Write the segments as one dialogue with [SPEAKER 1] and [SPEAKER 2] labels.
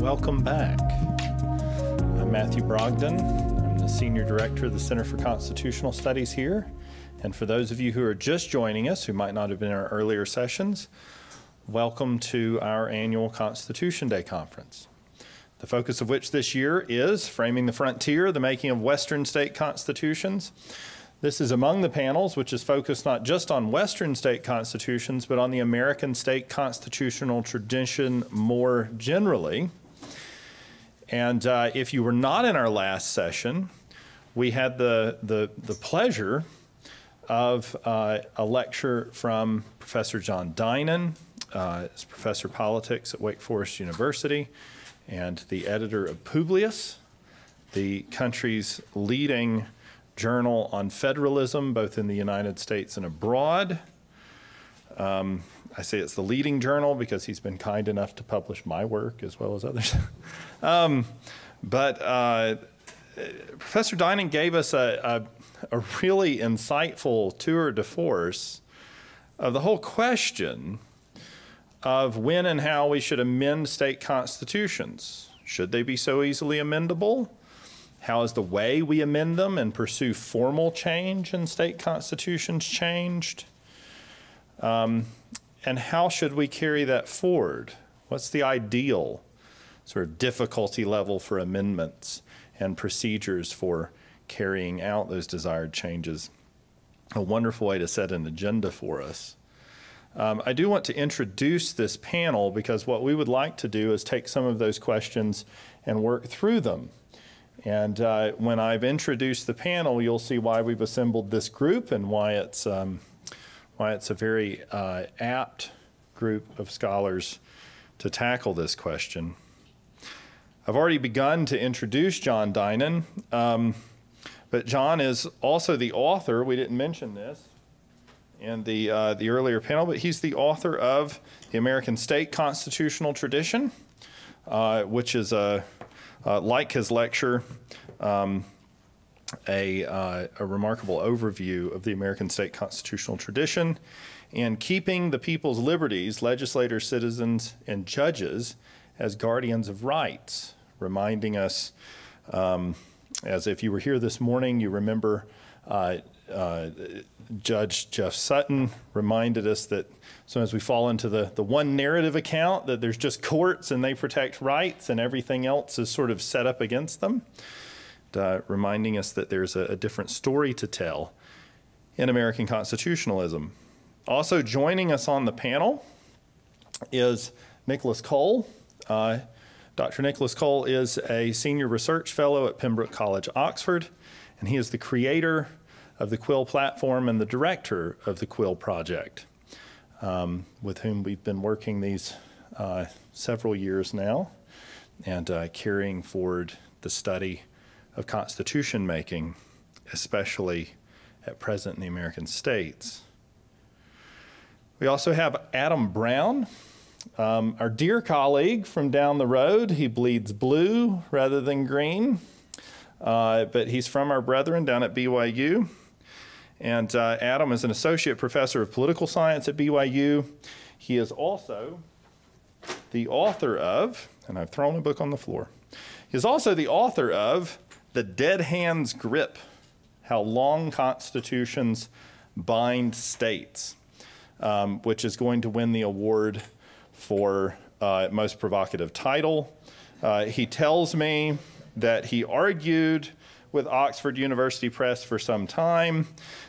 [SPEAKER 1] welcome back. I'm Matthew Brogdon. I'm the Senior Director of the Center for Constitutional Studies here. And for those of you who are just joining us, who might not have been in our earlier sessions, welcome to our annual Constitution Day Conference. The focus of which this year is Framing the Frontier, the Making of Western State Constitutions. This is among the panels, which is focused not just on Western state constitutions, but on the American state constitutional tradition more generally. And uh, if you were not in our last session, we had the, the, the pleasure of uh, a lecture from Professor John Dinan, uh, is professor of politics at Wake Forest University, and the editor of Publius, the country's leading journal on federalism, both in the United States and abroad. Um, I say it's the leading journal because he's been kind enough to publish my work as well as others. um, but uh, Professor Dinan gave us a, a, a really insightful tour de force of the whole question of when and how we should amend state constitutions. Should they be so easily amendable? How is the way we amend them and pursue formal change in state constitutions changed? Um, and how should we carry that forward? What's the ideal sort of difficulty level for amendments and procedures for carrying out those desired changes? A wonderful way to set an agenda for us. Um, I do want to introduce this panel because what we would like to do is take some of those questions and work through them. And uh, when I've introduced the panel, you'll see why we've assembled this group and why it's, um, why it's a very uh, apt group of scholars to tackle this question. I've already begun to introduce John Dinan, um, but John is also the author, we didn't mention this in the, uh, the earlier panel, but he's the author of The American State Constitutional Tradition, uh, which is a uh, like his lecture, um, a, uh, a remarkable overview of the American state constitutional tradition and keeping the people's liberties, legislators, citizens, and judges as guardians of rights, reminding us, um, as if you were here this morning, you remember uh, uh, Judge Jeff Sutton reminded us that sometimes we fall into the, the one narrative account that there's just courts and they protect rights and everything else is sort of set up against them, uh, reminding us that there's a, a, different story to tell in American constitutionalism. Also joining us on the panel is Nicholas Cole. Dr. Nicholas Cole is a senior research fellow at Pembroke College, Oxford, and he is the creator of the Quill platform and the director of the Quill project, um, with whom we've been working these uh, several years now and uh, carrying forward the study of constitution making, especially at present in the American states. We also have Adam Brown, um, our dear colleague from down the road. He bleeds blue rather than green, uh, but he's from our brethren down at BYU. And uh, Adam is an associate professor of political science at BYU. He is also the author of, and I've thrown a book on the floor, he is also the author of The Dead Hand's Grip How Long Constitutions Bind States, um, which is going to win the award for uh, most provocative title. Uh, he tells me that he argued with Oxford University Press for some time,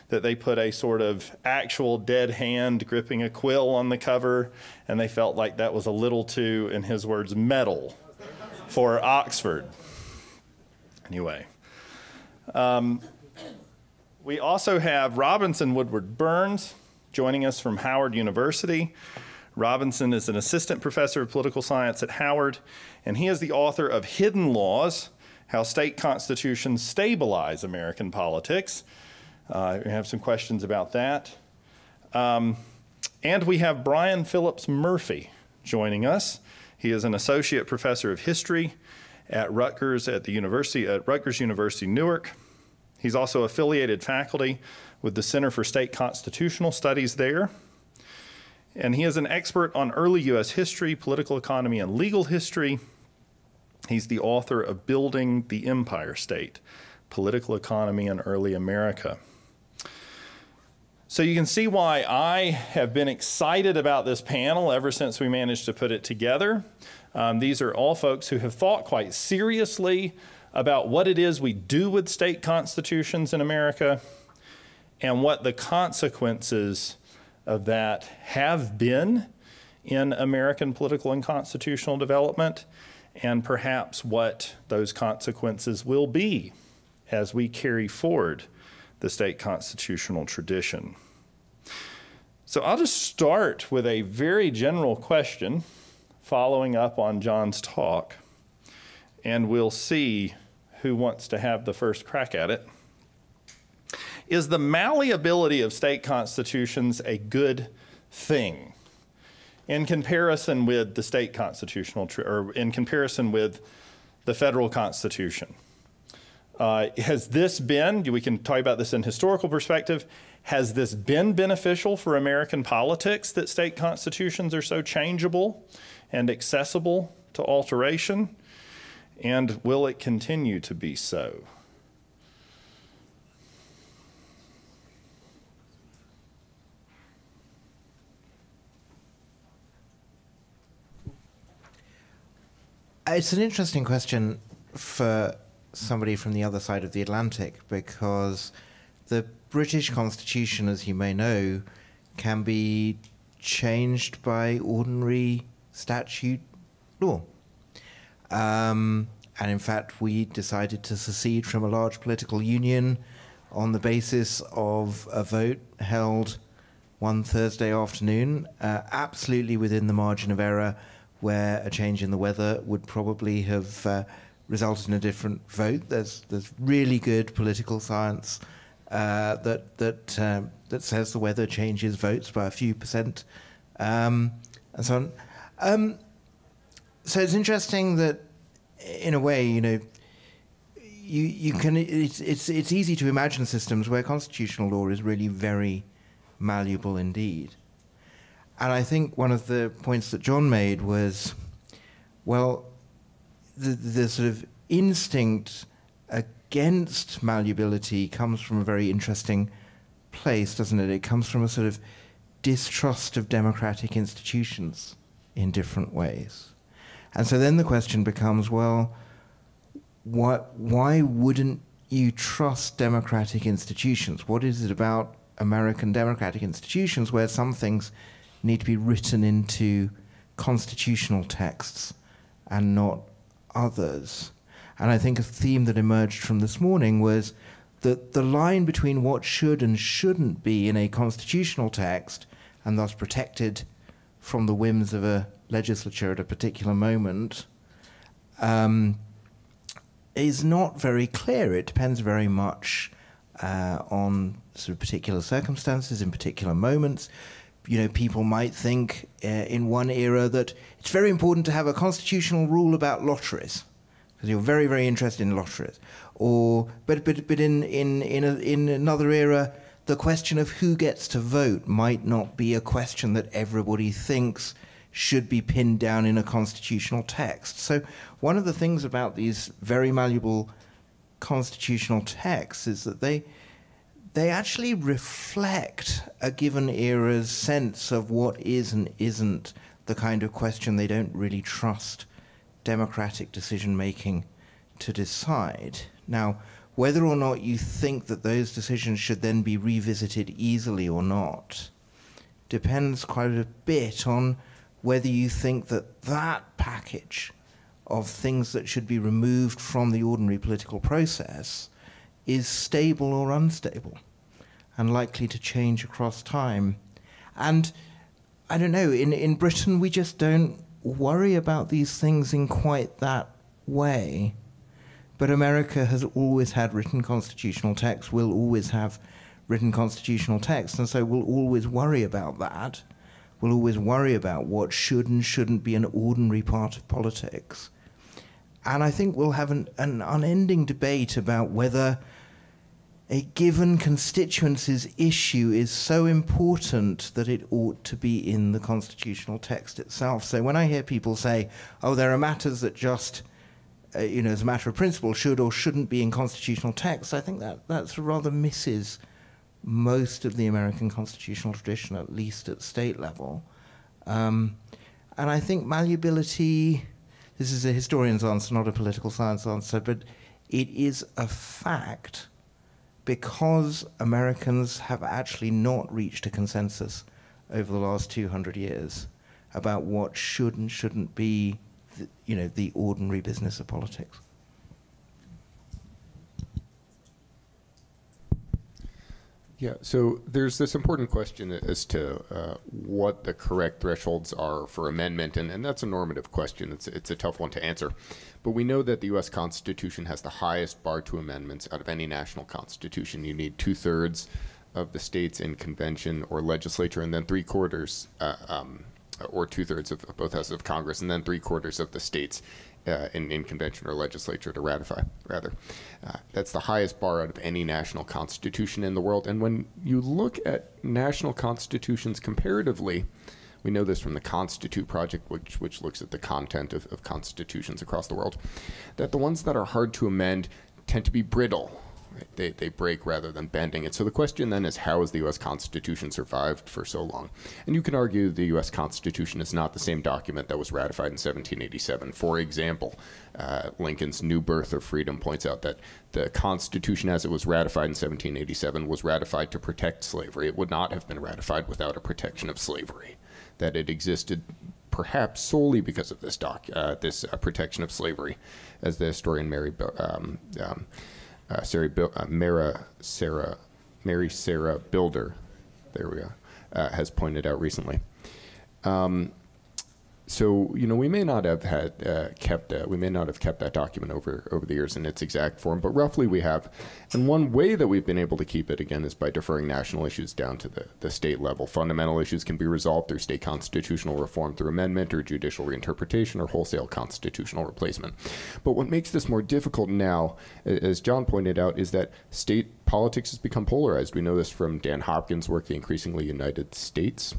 [SPEAKER 1] that they put a sort of actual dead hand gripping a quill on the cover, and they felt like that was a little too, in his words, metal for Oxford. Anyway. Um, we also have Robinson Woodward Burns joining us from Howard University. Robinson is an assistant professor of political science at Howard, and he is the author of Hidden Laws how state constitutions stabilize American politics. Uh, we have some questions about that. Um, and we have Brian Phillips Murphy joining us. He is an associate professor of history at Rutgers at the University at Rutgers University Newark. He's also affiliated faculty with the Center for State Constitutional Studies there. And he is an expert on early U.S. history, political economy, and legal history He's the author of Building the Empire State Political Economy in Early America. So you can see why I have been excited about this panel ever since we managed to put it together. Um, these are all folks who have thought quite seriously about what it is we do with state constitutions in America and what the consequences that have been in American political and constitutional development, and perhaps what those consequences will be as we carry forward the state constitutional tradition. So I'll just start with a very general question following up on John's talk, and we'll see who wants to have the first crack at it. Is the malleability of state constitutions a good thing in comparison with the state constitutional, or in comparison with the federal constitution? Uh, has this been, we can talk about this in historical perspective, has this been beneficial for American politics that state constitutions are so changeable and accessible to alteration? And will it continue to be so?
[SPEAKER 2] It's an interesting question for somebody from the other side of the Atlantic because the British Constitution, as you may know, can be changed by ordinary statute law. Um, and in fact, we decided to secede from a large political union on the basis of a vote held one Thursday afternoon, uh, absolutely within the margin of error, where a change in the weather would probably have uh, resulted in a different vote. There's there's really good political science uh, that that um, that says the weather changes votes by a few percent, um, and so on. Um, so it's interesting that, in a way, you know, you you can it's it's it's easy to imagine systems where constitutional law is really very malleable indeed. And I think one of the points that John made was, well, the, the sort of instinct against malleability comes from a very interesting place, doesn't it? It comes from a sort of distrust of democratic institutions in different ways. And so then the question becomes well, what, why wouldn't you trust democratic institutions? What is it about American democratic institutions where some things need to be written into constitutional texts and not others. And I think a theme that emerged from this morning was that the line between what should and shouldn't be in a constitutional text, and thus protected from the whims of a legislature at a particular moment, um, is not very clear. It depends very much uh, on sort of particular circumstances in particular moments you know, people might think uh, in one era that it's very important to have a constitutional rule about lotteries because you're very, very interested in lotteries. Or, but, but, but in, in, in, a, in another era, the question of who gets to vote might not be a question that everybody thinks should be pinned down in a constitutional text. So, one of the things about these very malleable constitutional texts is that they they actually reflect a given era's sense of what is and isn't the kind of question they don't really trust democratic decision making to decide. Now, whether or not you think that those decisions should then be revisited easily or not depends quite a bit on whether you think that that package of things that should be removed from the ordinary political process is stable or unstable and likely to change across time. And I don't know, in, in Britain, we just don't worry about these things in quite that way. But America has always had written constitutional text, will always have written constitutional text, and so we'll always worry about that. We'll always worry about what should and shouldn't be an ordinary part of politics. And I think we'll have an, an unending debate about whether a given constituency's issue is so important that it ought to be in the constitutional text itself. So when I hear people say, oh, there are matters that just uh, you know, as a matter of principle, should or shouldn't be in constitutional text, I think that that rather misses most of the American constitutional tradition, at least at state level. Um, and I think malleability, this is a historian's answer, not a political science answer, but it is a fact because Americans have actually not reached a consensus over the last 200 years about what should and shouldn't be, the, you know, the ordinary business of politics.
[SPEAKER 3] Yeah, so there's this important question as to uh, what the correct thresholds are for amendment, and, and that's a normative question. It's, it's a tough one to answer. But we know that the U.S. Constitution has the highest bar to amendments out of any national constitution. You need two thirds of the states in convention or legislature, and then three quarters, uh, um, or two thirds of both houses of Congress, and then three quarters of the states uh, in, in convention or legislature to ratify, rather. Uh, that's the highest bar out of any national constitution in the world. And when you look at national constitutions comparatively, we know this from the Constitute Project, which, which looks at the content of, of constitutions across the world, that the ones that are hard to amend tend to be brittle They, they break rather than bending it. So the question then is how has the U.S. Constitution survived for so long? And you can argue the U.S. Constitution is not the same document that was ratified in 1787. For example, uh, Lincoln's New Birth of Freedom points out that the Constitution as it was ratified in 1787 was ratified to protect slavery. It would not have been ratified without a protection of slavery. That it existed perhaps solely because of this doc, uh, this uh, protection of slavery, as the historian Mary um, um, uh, Sarah, uh, Mara, Sarah, Mary Sarah Bilder, there we go, uh, has pointed out recently. Um, so you know we may not have had uh, kept uh, we may not have kept that document over over the years in its exact form, but roughly we have. And one way that we've been able to keep it again is by deferring national issues down to the, the state level. Fundamental issues can be resolved through state constitutional reform through amendment or judicial reinterpretation or wholesale constitutional replacement. But what makes this more difficult now, as John pointed out, is that state politics has become polarized. We know this from Dan Hopkins' work, The Increasingly United States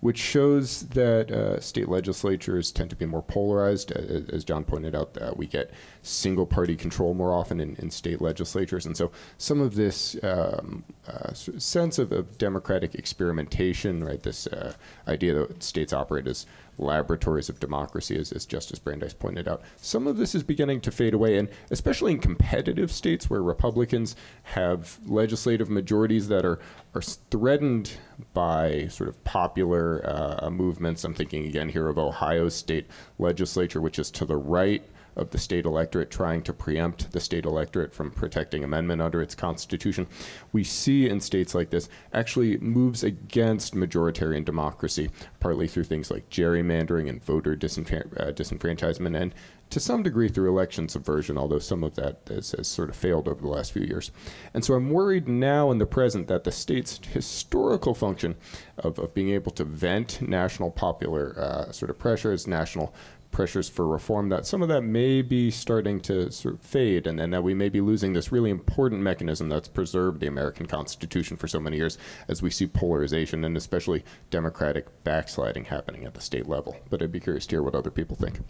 [SPEAKER 3] which shows that uh, state legislatures tend to be more polarized. As John pointed out, uh, we get single party control more often in, in, state legislatures. And so some of this um, uh, sense of, of, democratic experimentation, right, this uh, idea that states operate as laboratories of democracy, as, as Justice Brandeis pointed out. Some of this is beginning to fade away, and especially in competitive states where Republicans have legislative majorities that are, are threatened by sort of popular uh, movements. I'm thinking again here of Ohio state legislature, which is to the right of the state electorate trying to preempt the state electorate from protecting amendment under its constitution. We see in states like this actually moves against majoritarian democracy, partly through things like gerrymandering and voter uh, disenfranchisement, and to some degree through election subversion, although some of that has, has, sort of failed over the last few years. And so I'm worried now in the present that the state's historical function of, of being able to vent national popular uh, sort of pressures, national pressures for reform, that some of that may be starting to sort of fade, and, and that we may be losing this really important mechanism that's preserved the American Constitution for so many years as we see polarization and especially democratic backsliding happening at the state level. But I'd be curious to hear what other people think.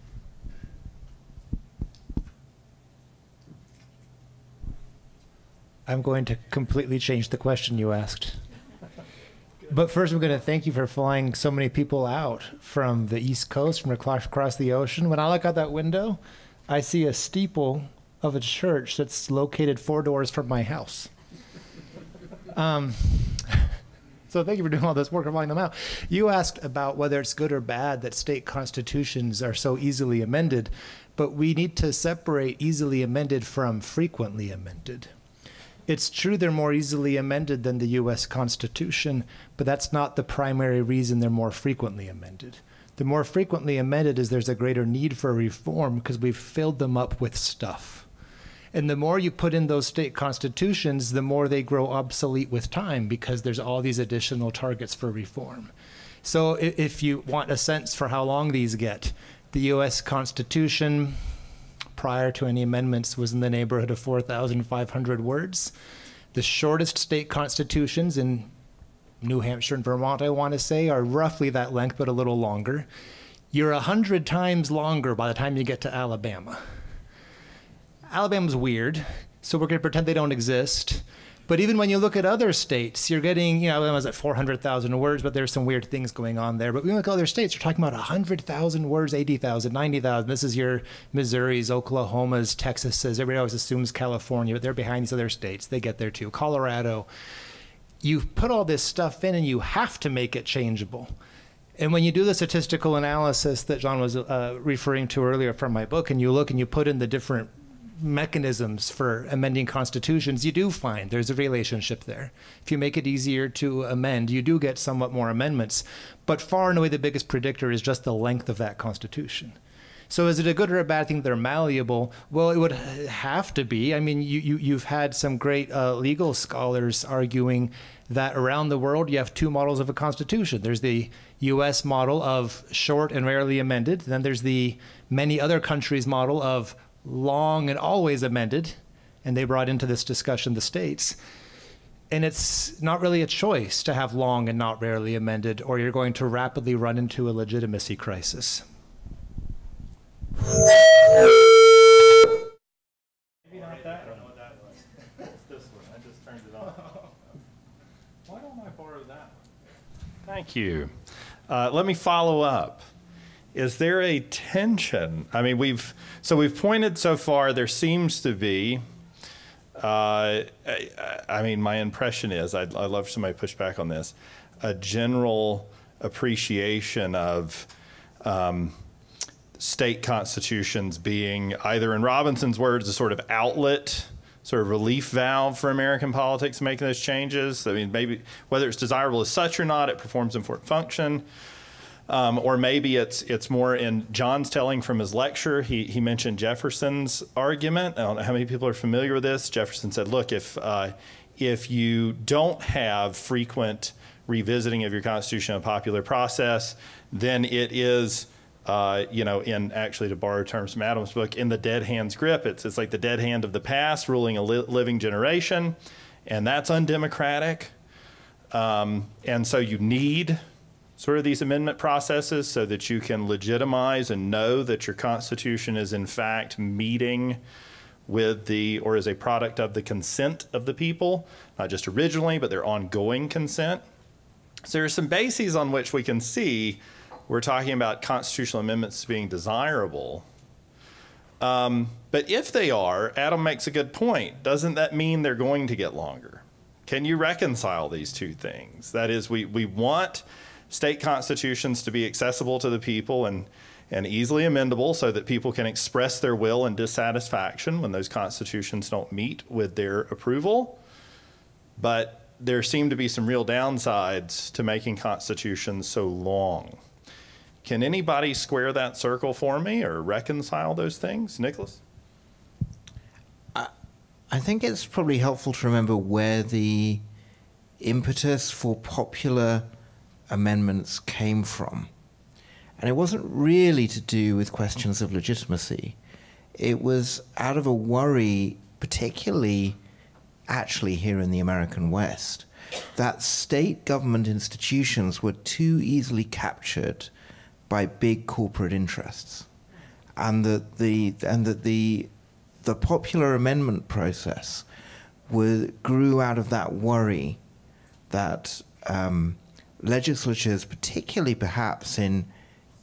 [SPEAKER 4] I'm going to completely change the question you asked. But first, I'm going to thank you for flying so many people out from the East Coast, from across the ocean. When I look out that window, I see a steeple of a church that's located four doors from my house. Um, so thank you for doing all this work of flying them out. You asked about whether it's good or bad that state constitutions are so easily amended, but we need to separate easily amended from frequently amended. It's true they're more easily amended than the US Constitution, but that's not the primary reason they're more frequently amended. The more frequently amended is there's a greater need for reform because we've filled them up with stuff. And the more you put in those state constitutions, the more they grow obsolete with time because there's all these additional targets for reform. So if you want a sense for how long these get, the US Constitution, prior to any amendments was in the neighborhood of 4,500 words. The shortest state constitutions in New Hampshire and Vermont, I want to say, are roughly that length, but a little longer. You're a hundred times longer by the time you get to Alabama. Alabama's weird, so we're going to pretend they don't exist. But even when you look at other states, you're getting, you know, I was at 400,000 words, but there's some weird things going on there. But when you look at other states, you're talking about 100,000 words, 80,000, 90,000. This is your Missouris, Oklahomas, Texases. Everybody always assumes California, but they're behind these other states. They get there too. Colorado. You put all this stuff in and you have to make it changeable. And when you do the statistical analysis that John was uh, referring to earlier from my book, and you look and you put in the different mechanisms for amending constitutions, you do find there's a relationship there. If you make it easier to amend, you do get somewhat more amendments. But far and away, the biggest predictor is just the length of that constitution. So is it a good or a bad thing they're malleable? Well, it would have to be. I mean, you, you, you've had some great uh, legal scholars arguing that around the world you have two models of a constitution. There's the US model of short and rarely amended, then there's the many other countries model of long and always amended, and they brought into this discussion the states. And it's not really a choice to have long and not rarely amended, or you're going to rapidly run into a legitimacy crisis.
[SPEAKER 1] Maybe not that one. It's this one. I just turned it on. Why don't I borrow that one? Thank you. Uh, let me follow up. Is there a tension? I mean, we've so we've pointed so far. There seems to be. Uh, I, I mean, my impression is I'd, I'd love somebody push back on this. A general appreciation of um, state constitutions being either, in Robinson's words, a sort of outlet, sort of relief valve for American politics making those changes. I mean, maybe whether it's desirable as such or not, it performs an important function. Um, or maybe it's it's more in John's telling from his lecture. He he mentioned Jefferson's argument. I don't know how many people are familiar with this. Jefferson said, "Look, if uh, if you don't have frequent revisiting of your Constitution, a popular process, then it is." Uh, you know, in actually to borrow terms from Adam's book, in the dead hand's grip. It's, it's like the dead hand of the past ruling a li- living generation, and that's undemocratic. Um, and so you need sort of these amendment processes so that you can legitimize and know that your Constitution is in fact meeting with the, or is a product of the consent of the people, not just originally, but their ongoing consent. So there are some bases on which we can see we're talking about constitutional amendments being desirable. Um, but if they are, Adam makes a good point. Doesn't that mean they're going to get longer? Can you reconcile these two things? That is, we, we want state constitutions to be accessible to the people and, and easily amendable so that people can express their will and dissatisfaction when those constitutions don't meet with their approval. But there seem to be some real downsides to making constitutions so long. Can anybody square that circle for me or reconcile those things? Nicholas?
[SPEAKER 2] I think it's probably helpful to remember where the impetus for popular amendments came from. And it wasn't really to do with questions of legitimacy. It was out of a worry, particularly actually here in the American West, that state government institutions were too easily captured by big corporate interests. And that the, and that the, the popular amendment process grew out of that worry that um, legislatures, particularly perhaps in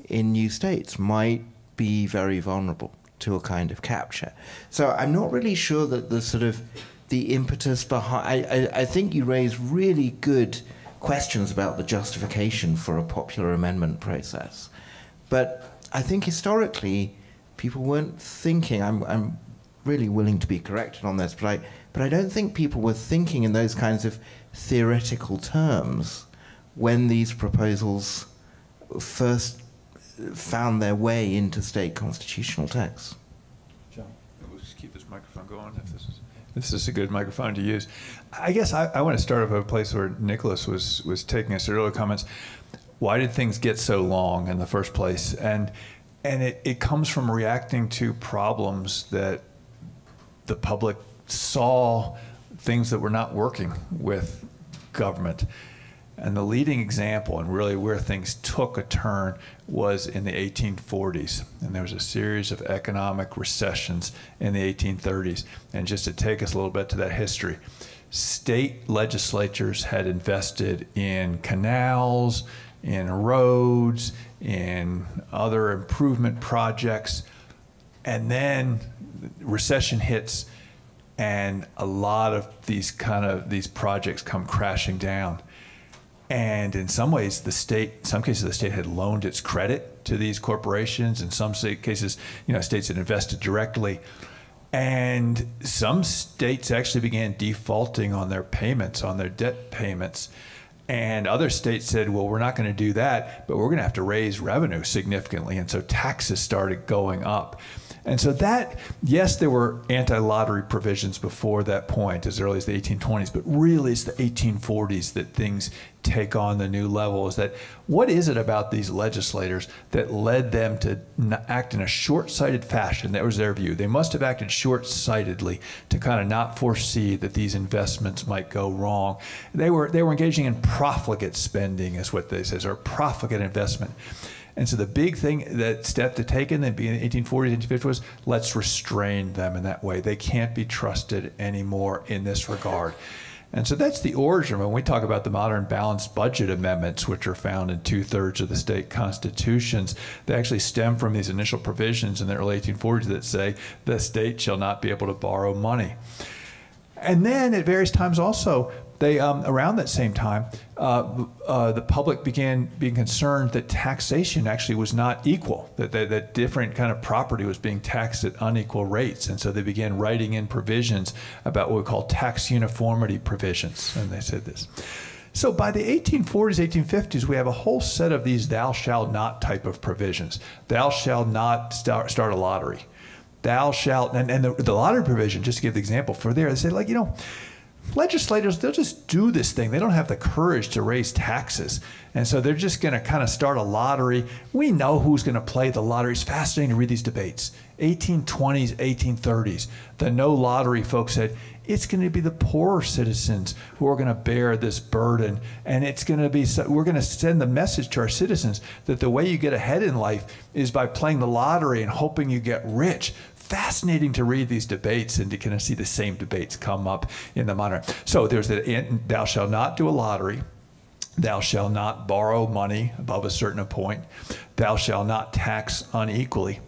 [SPEAKER 2] in new states, might be very vulnerable to a kind of capture. So I'm not really sure that the sort of the impetus behind. I, I, I think you raise really good questions about the justification for a popular amendment process, but I think historically people weren't thinking. I'm I'm really willing to be corrected on this, but I but I don't think people were thinking in those kinds of theoretical terms when these proposals first found their way into state constitutional texts.
[SPEAKER 1] John.
[SPEAKER 5] We'll just keep this microphone going if this is this is a good microphone to use. I guess I, I want to start off a place where Nicholas was was taking us earlier comments. Why did things get so long in the first place? And and it, it comes from reacting to problems that the public saw things that were not working with government. And the leading example, and really where things took a turn, was in the 1840s. And there was a series of economic recessions in the 1830s. And just to take us a little bit to that history, state legislatures had invested in canals, in roads, in other improvement projects. And then recession hits and a lot of these kind of these projects come crashing down. And in some ways, the state, some cases, the state had loaned its credit to these corporations. In some cases, you know, states had invested directly. And some states actually began defaulting on their payments, on their debt payments. And other states said, well, we're not going to do that, but we're going to have to raise revenue significantly. And so taxes started going up. And so that, yes, there were anti-lottery provisions before that point, as early as the 1820s, but really it's the 1840s that things take on the new level. Is that what is it about these legislators that led them to act in a short-sighted fashion? That was their view. They must have acted short-sightedly to kind of not foresee that these investments might go wrong. They were they were engaging in profligate spending, is what they says, or profligate investment. And so the big thing, that step to take in the 1840s, 1850s was let's restrain them in that way. They can't be trusted anymore in this regard. And so that's the origin when we talk about the modern balanced budget amendments, which are found in two thirds of the state constitutions. They actually stem from these initial provisions in the early 1840s that say the state shall not be able to borrow money. And then at various times also, they um, around that same time, uh, uh, the public began being concerned that taxation actually was not equal, that, that, that different kind of property was being taxed at unequal rates, and so they began writing in provisions about what we call tax uniformity provisions, and they said this. So by the 1840s, 1850s, we have a whole set of these "thou shalt not" type of provisions. Thou shalt not start, start a lottery. Thou shalt, and, and the, the lottery provision, just to give the example for there, they say like you know legislators they'll just do this thing. They don't have the courage to raise taxes. And so they're just going to kind of start a lottery. We know who's going to play the lottery. It's fascinating to read these debates. 1820s 1830s the no lottery folks said it's going to be the poorer citizens who are going to bear this burden and it's going to be we're going to send the message to our citizens that the way you get ahead in life is by playing the lottery and hoping you get rich fascinating to read these debates and to kind of see the same debates come up in the modern. So there's the thou shalt not do a lottery. Thou shalt not borrow money above a certain point. Thou shalt not tax unequally.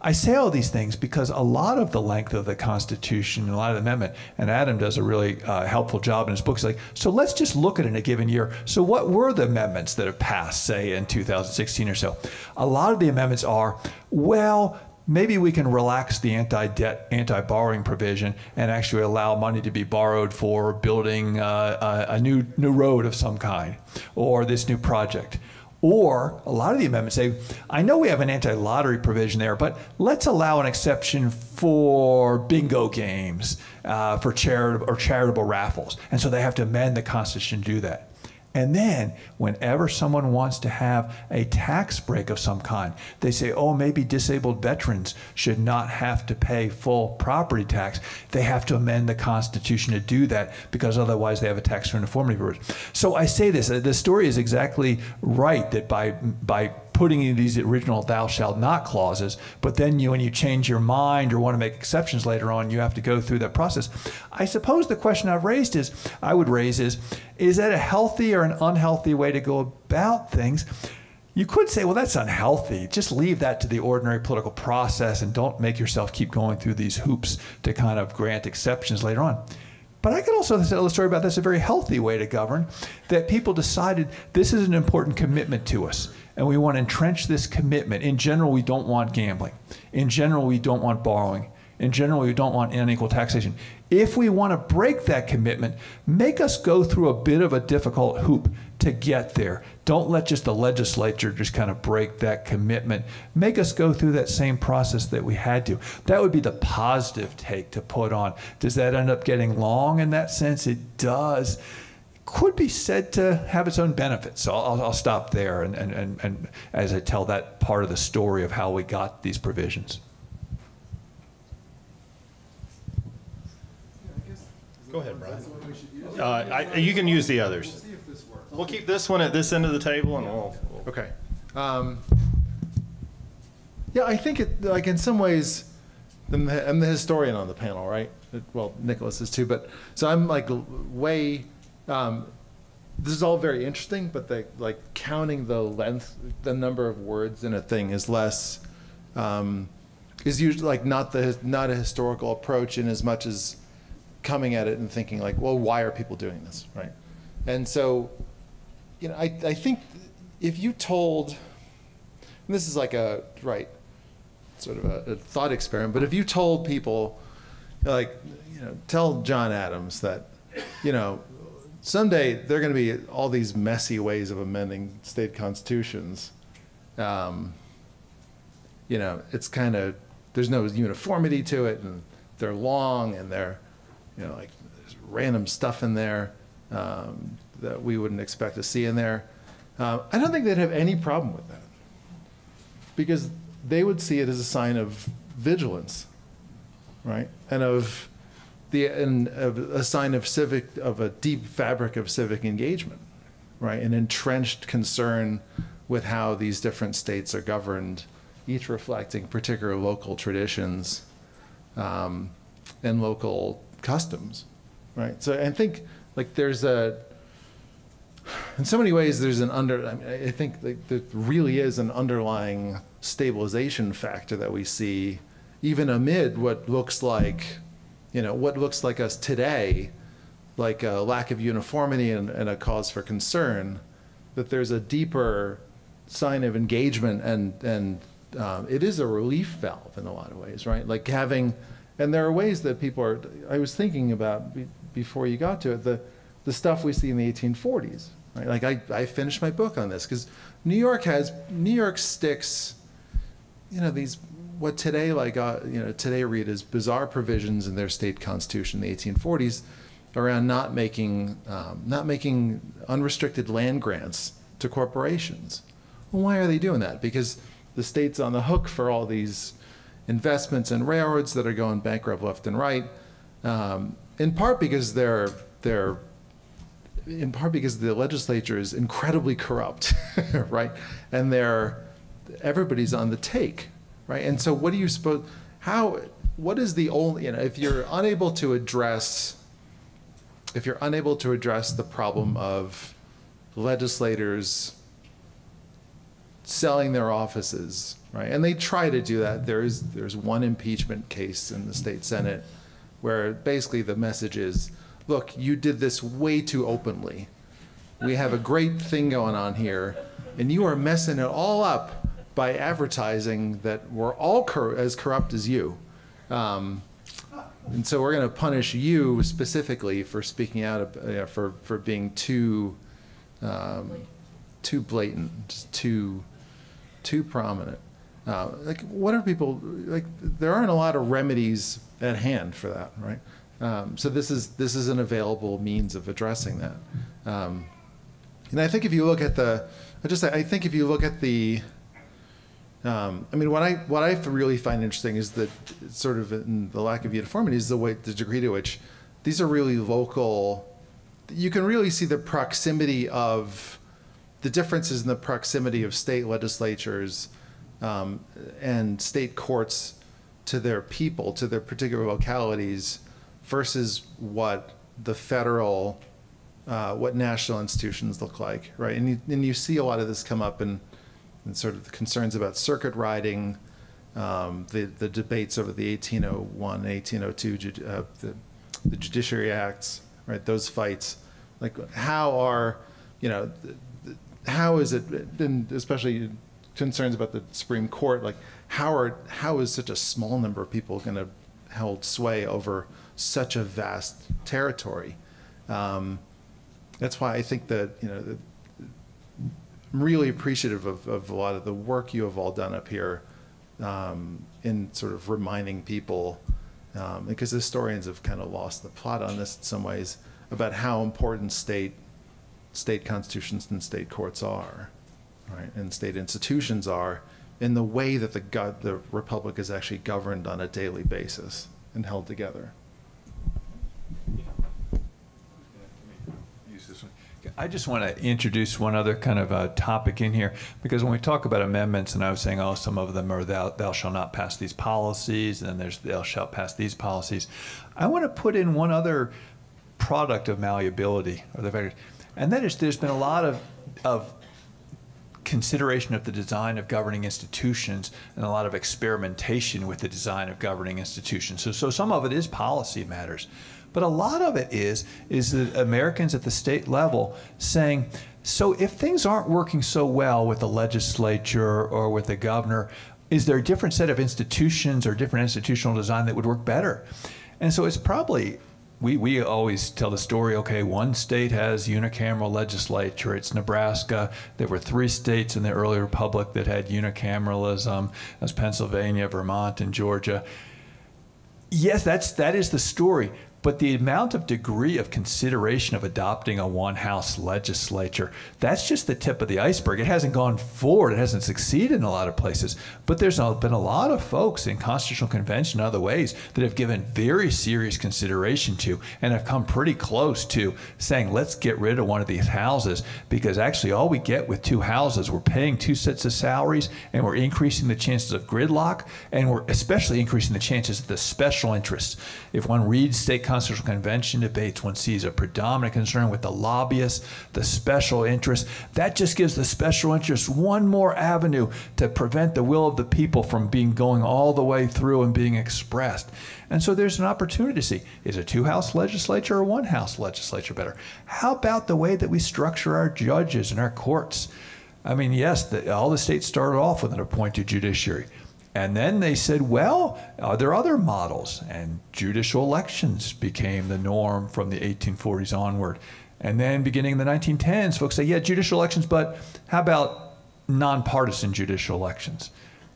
[SPEAKER 5] I say all these things because a lot of the length of the Constitution and a lot of the amendment, and Adam does a really uh, helpful job in his book. He's like, so let's just look at it in a given year. So what were the amendments that have passed, say, in 2016 or so? A lot of the amendments are, well, maybe we can relax the anti-debt, anti-borrowing provision and actually allow money to be borrowed for building uh, a, a, new new road of some kind or this new project. Or a lot of the amendments say, I know we have an anti-lottery provision there, but let's allow an exception for bingo games, uh, for charitable or charitable raffles, and so they have to amend the Constitution to do that. And then, whenever someone wants to have a tax break of some kind, they say, oh, maybe disabled veterans should not have to pay full property tax. They have to amend the Constitution to do that because otherwise they have a tax uniformity provision. So I say this uh, the story is exactly right that by, by putting in these original thou shalt not clauses, but then you, when you change your mind or want to make exceptions later on, you have to go through that process. I suppose the question I've raised is, I would raise is, is that a healthy or an unhealthy way to go about things? You could say, well, that's unhealthy. Just leave that to the ordinary political process and don't make yourself keep going through these hoops to kind of grant exceptions later on. But I could also tell a story about this a very healthy way to govern that people decided this is an important commitment to us and we want to entrench this commitment. In general, we don't want gambling. In general, we don't want borrowing. In general, we don't want unequal taxation. If we want to break that commitment, make us go through a bit of a difficult hoop to get there. Don't let just the legislature just kind of break that commitment. Make us go through that same process that we had to. That would be the positive take to put on. Does that end up getting long in that sense? It does could be said to have its own benefits. So I'll, I'll stop there and, and, and, and as I tell that part of the story of how we got these provisions.
[SPEAKER 1] Go ahead, Brian. Uh, I, you can use the others. We'll keep this one at this end of the table and we'll. we'll-
[SPEAKER 6] Okay. Um, yeah, I think it, like in some ways, I'm the, I'm the historian on the panel, right? Well, Nicholas is too, but, so I'm like way, um, this is all very interesting, but the, like counting the length, the number of words in a thing is less, um, is usually like not the, not a historical approach in as much as coming at it and thinking like, well, why are people doing this, right? And so, you know, I, I think if you told, this is like a, right, sort of a, a thought experiment, but if you told people, like, you know, tell John Adams that, you know, someday there are going to be all these messy ways of amending state constitutions. Um, you know, it's kind of, there's no uniformity to it, and they're long, and they're, you know, like, there's random stuff in there um, that we wouldn't expect to see in there. Uh, I don't think they'd have any problem with that because they would see it as a sign of vigilance, right? And of the and of a sign of civic of a deep fabric of civic engagement, right? An entrenched concern with how these different states are governed, each reflecting particular local traditions um, and local customs, right? So I think like there's a in so many ways, there's an under. I, mean, I think like, there really is an underlying stabilization factor that we see, even amid what looks like, you know, what looks like us today, like a lack of uniformity and, and a cause for concern. That there's a deeper sign of engagement, and and um, it is a relief valve in a lot of ways, right? Like having, and there are ways that people are. I was thinking about be, before you got to it the the stuff we see in the 1840s. Right? Like I, I finished my book on this because New York has New York sticks, you know, these what today like uh, you know today read as bizarre provisions in their state constitution in the 1840s around not making um, not making unrestricted land grants to corporations. Well, why are they doing that? Because the state's on the hook for all these investments in railroads that are going bankrupt left and right. Um, in part because they're they're in part because the legislature is incredibly corrupt, right? And they're everybody's on the take, right? And so, what do you suppose? How? What is the only? You know, if you're unable to address, if you're unable to address the problem of legislators selling their offices, right? And they try to do that. There is there's one impeachment case in the state senate where basically the message is look, you did this way too openly. We have a great thing going on here, and you are messing it all up by advertising that we're all cor- as corrupt as you. Um, and so we're going to punish you specifically for speaking out, uh, for, for being too, um, too blatant, just too, too prominent. Uh, like, what are people like? There aren't a lot of remedies at hand for that, right? Um, so this is this is an available means of addressing that. Um, and I think if you look at the, I just I think if you look at the, um, I mean what I what I really find interesting is that sort of in the lack of uniformity is the way the degree to which these are really local. You can really see the proximity of the differences in the proximity of state legislatures um, and state courts to their people, to their particular localities, versus what the federal, uh, what national institutions look like, right? And you, and you see a lot of this come up in, in sort of the concerns about circuit riding, um, the, the debates over the 1801, 1802, uh, the, the Judiciary Acts, right? Those fights, like how are, you know, how is it, and especially concerns about the Supreme Court, like how are how is such a small number of people going to hold sway over such a vast territory? Um, that's why I think that you know, I'm really appreciative of, of a lot of the work you have all done up here um, in sort of reminding people, um, because historians have kind of lost the plot on this in some ways about how important state state constitutions and state courts are, right, and state institutions are in the way that the go- the republic is actually governed on a daily basis and held together.
[SPEAKER 5] I just want to introduce one other kind of a topic in here because when we talk about amendments, and I was saying, oh, some of them are thou, thou shall not pass these policies, and then there's thou shalt pass these policies. I want to put in one other product of malleability, or the and that is there's been a lot of of consideration of the design of governing institutions and a lot of experimentation with the design of governing institutions. So, so some of it is policy matters. But a lot of it is is that Americans at the state level saying, so if things aren't working so well with the legislature or with the governor, is there a different set of institutions or different institutional design that would work better? And so it's probably we, we always tell the story okay, one state has unicameral legislature, it's Nebraska. There were three states in the early republic that had unicameralism. That's Pennsylvania, Vermont, and Georgia. Yes, that's, that is the story. But the amount of degree of consideration of adopting a one house legislature, that's just the tip of the iceberg. It hasn't gone forward, it hasn't succeeded in a lot of places. But there's been a lot of folks in Constitutional Convention and other ways that have given very serious consideration to and have come pretty close to saying, let's get rid of one of these houses because actually all we get with two houses, we're paying two sets of salaries and we're increasing the chances of gridlock and we're especially increasing the chances of the special interests. If one reads state Constitutional Convention debates, one sees a predominant concern with the lobbyists, the special interests. That just gives the special interests one more avenue to prevent the will of the people from being going all the way through and being expressed. And so there's an opportunity to see is a two house legislature or one house legislature better? How about the way that we structure our judges and our courts? I mean, yes, the, all the states started off with an appointed judiciary. And then they said, well, are there other models? And judicial elections became the norm from the 1840s onward. And then beginning in the 1910s, folks say, yeah, judicial elections, but how about nonpartisan judicial elections?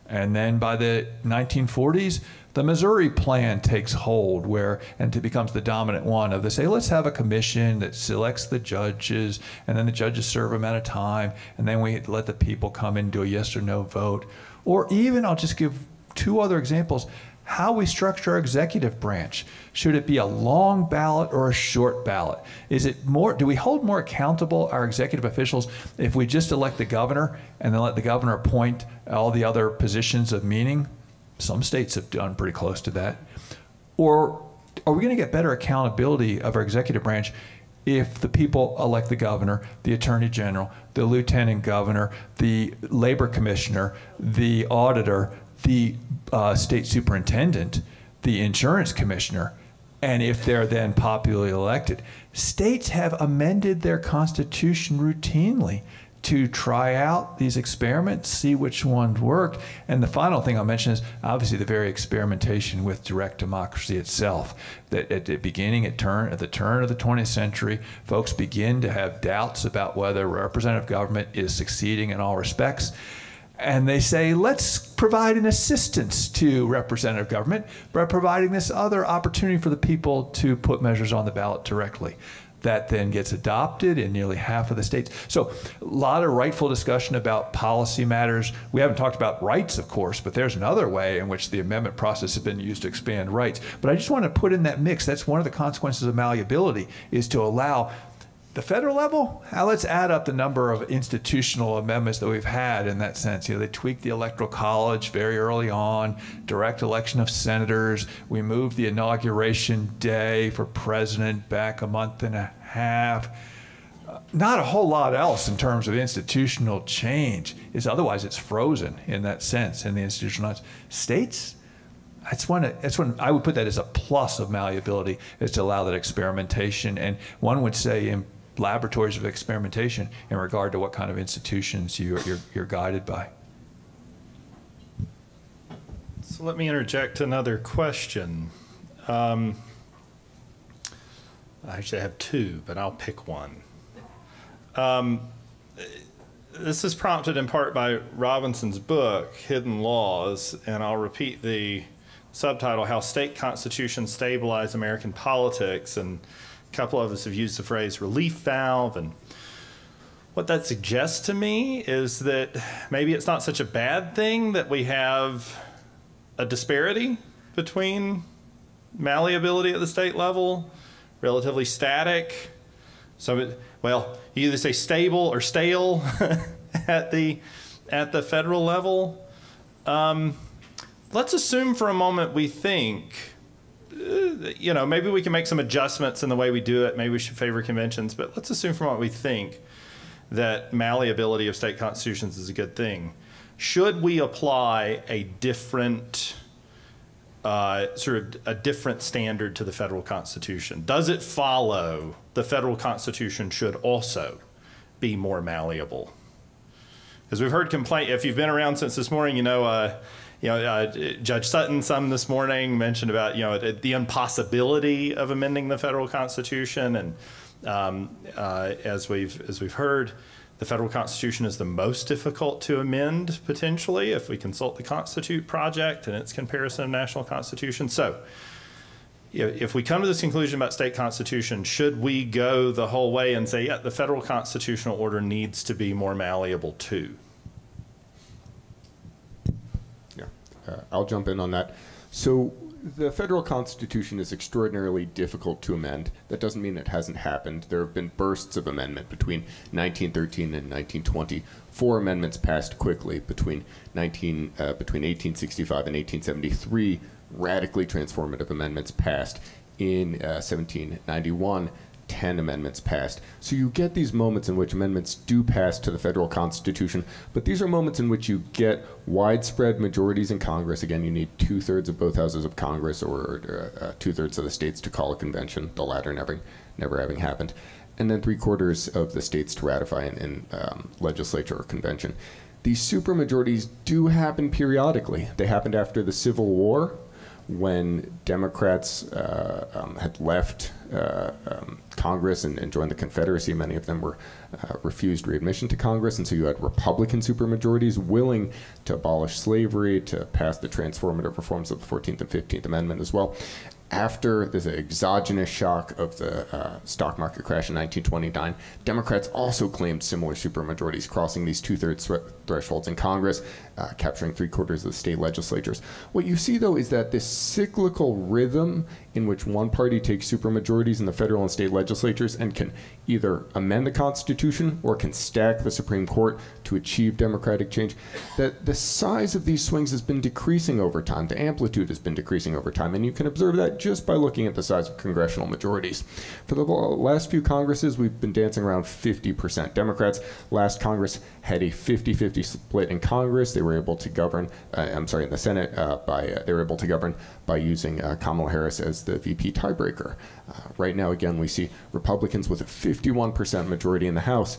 [SPEAKER 5] And then by the 1940s, the Missouri plan takes hold where and it becomes the dominant one of they say let's have a commission that selects the judges and then the judges serve them at a time and then we let the people come in do a yes or no vote or even, I'll just give two other examples how we structure our executive branch. Should it be a long ballot or a short ballot? Is it more, do we hold more accountable our executive officials if we just elect the governor and then let the governor appoint all the other positions of meaning? Some states have done pretty close to that. Or are we going to get better accountability of our executive branch if the people elect the governor, the attorney general, the lieutenant governor, the labor commissioner, the auditor, the uh, state superintendent, the insurance commissioner, and if they're then popularly elected. States have amended their constitution routinely to try out these experiments, see which ones worked. And the final thing I'll mention is obviously the very experimentation with direct democracy itself. That at the beginning, at turn at the turn of the 20th century, folks begin to have doubts about whether representative government is succeeding in all respects. And they say, let's provide an assistance to representative government by providing this other opportunity for the people to put measures on the ballot directly that then gets adopted in nearly half of the states. So, a lot of rightful discussion about policy matters. We haven't talked about rights, of course, but there's another way in which the amendment process has been used to expand rights. But I just want to put in that mix. That's one of the consequences of malleability is to allow the federal level, now let's add up the number of institutional amendments that we've had in that sense. You know, they tweaked the electoral college very early on, direct election of senators. We moved the inauguration day for president back a month and a half. Not a whole lot else in terms of institutional change. Is otherwise it's frozen in that sense in the institutional states. That's one. That's one. I would put that as a plus of malleability is to allow that experimentation. And one would say laboratories of experimentation in regard to what kind of institutions you, you're, you're guided by.
[SPEAKER 1] So let me interject another question. Um, I actually have two, but I'll pick one. Um, this is prompted in part by Robinson's book, Hidden Laws, and I'll repeat the subtitle How State Constitutions Stabilize American Politics. And a couple of us have used the phrase relief valve. And what that suggests to me is that maybe it's not such a bad thing that we have a disparity between malleability at the state level, relatively static So, it, well, you either say stable or stale at the at the federal level. Um, let's assume for a moment we think, you know, maybe we can make some adjustments in the way we do it. Maybe we should favor conventions, but let's assume from what we think that malleability of state constitutions is a good thing. Should we apply a different uh, sort of a different standard to the federal constitution? Does it follow the federal constitution should also be more malleable? Because we've heard complaint. If you've been around since this morning, you know, uh, you know, uh, Judge Sutton some this morning mentioned about you know the impossibility of amending the federal constitution, and um, uh, as we've as we've heard, the federal constitution is the most difficult to amend potentially if we consult the Constitute project and its comparison of national constitutions. So, if we come to this conclusion about state constitution, should we go the whole way and say, yeah, the federal constitutional order needs to be more malleable too?
[SPEAKER 3] Yeah, uh, I'll jump in on that. So the federal constitution is extraordinarily difficult to amend. That doesn't mean it hasn't happened. There have been bursts of amendment between 1913 and 1920. Four amendments passed quickly between 19 uh, between 1865 and 1873. Radically transformative amendments passed in uh, 1791 10 amendments passed. So you get these moments in which amendments do pass to the federal constitution, but these are moments in which you get widespread majorities in Congress. Again, you need two thirds of both houses of Congress or uh, uh, two thirds of the states to call a convention, the latter never, never having happened, and then three quarters of the states to ratify in, in um, legislature or convention. These supermajorities do happen periodically. They happened after the Civil War when Democrats uh, um, had left uh, um, Congress and, and, joined the Confederacy, many of them were uh, refused readmission to Congress, and so you had Republican supermajorities willing to abolish slavery, to pass the transformative reforms of the 14th and 15th Amendment as well. After the exogenous shock of the uh, stock market crash in 1929, Democrats also claimed similar supermajorities, crossing these two thirds th- thresholds in Congress, uh, capturing three quarters of the state legislatures. What you see, though, is that this cyclical rhythm in which one party takes supermajorities in the federal and state legislatures and can either amend the Constitution or can stack the Supreme Court to achieve democratic change, that the size of these swings has been decreasing over time. The amplitude has been decreasing over time, and you can observe that just by looking at the size of congressional majorities. For the last few Congresses, we've been dancing around 50% Democrats. Last Congress had a 50 50 split in Congress. They were able to govern, uh, I'm sorry, in the Senate, uh, by, uh, they were able to govern by using uh, Kamala Harris as the VP tiebreaker. Uh, right now, again, we see Republicans with a 51% majority in the House.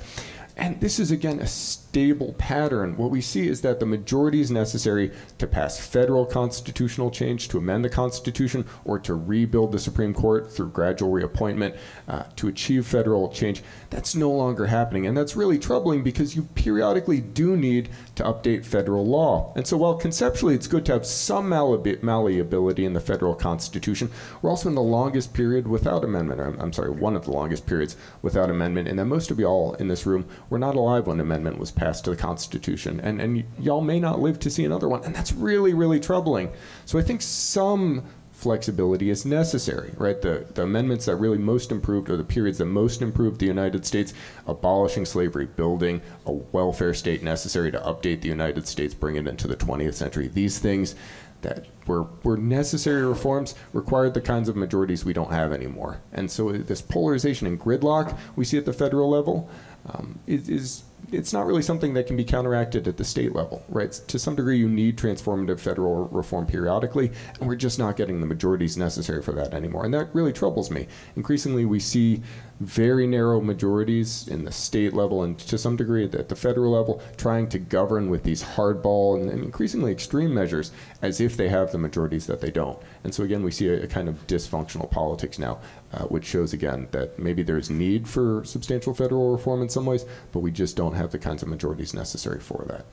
[SPEAKER 3] And this is, again, a stable pattern. What we see is that the majority is necessary to pass federal constitutional change, to amend the Constitution, or to rebuild the Supreme Court through gradual reappointment uh, to achieve federal change. That's no longer happening. And that's really troubling because you periodically do need to update federal law. And so while conceptually it's good to have some malleability in the federal Constitution, we're also in the longest period without amendment. I'm, I'm sorry, one of the longest periods without amendment. And that most of you all in this room were not alive when amendment was passed to the Constitution, and, and y'all may not live to see another one. And that's really, really troubling. So I think some flexibility is necessary, right? The, the amendments that really most improved, or the periods that most improved the United States, abolishing slavery, building a welfare state necessary to update the United States, bring it into the 20th century. These things that were, were necessary reforms required the kinds of majorities we don't have anymore. And so this polarization and gridlock we see at the federal level um, is, is it's not really something that can be counteracted at the state level, right? To some degree, you need transformative federal reform periodically, and we're just not getting the majorities necessary for that anymore. And that really troubles me. Increasingly, we see very narrow majorities in the state level and to some degree at the federal level trying to govern with these hardball and, increasingly extreme measures as if they have the majorities that they don't. And so again, we see a, a kind of dysfunctional politics now, uh, which shows again that maybe there's need for substantial federal reform in some ways, but we just don't have the kinds of majorities necessary for that.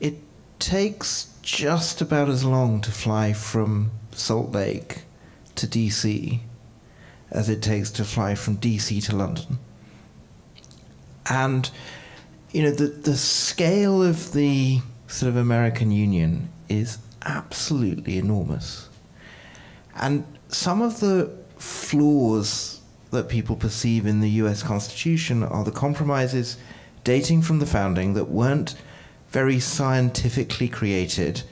[SPEAKER 2] It takes just about as long to fly from Salt Lake to DC as it takes to fly from DC to London. And, you know, the, the scale of the sort of American Union is absolutely enormous. And some of the flaws that people perceive in the US Constitution are the compromises dating from the founding that weren't very scientifically created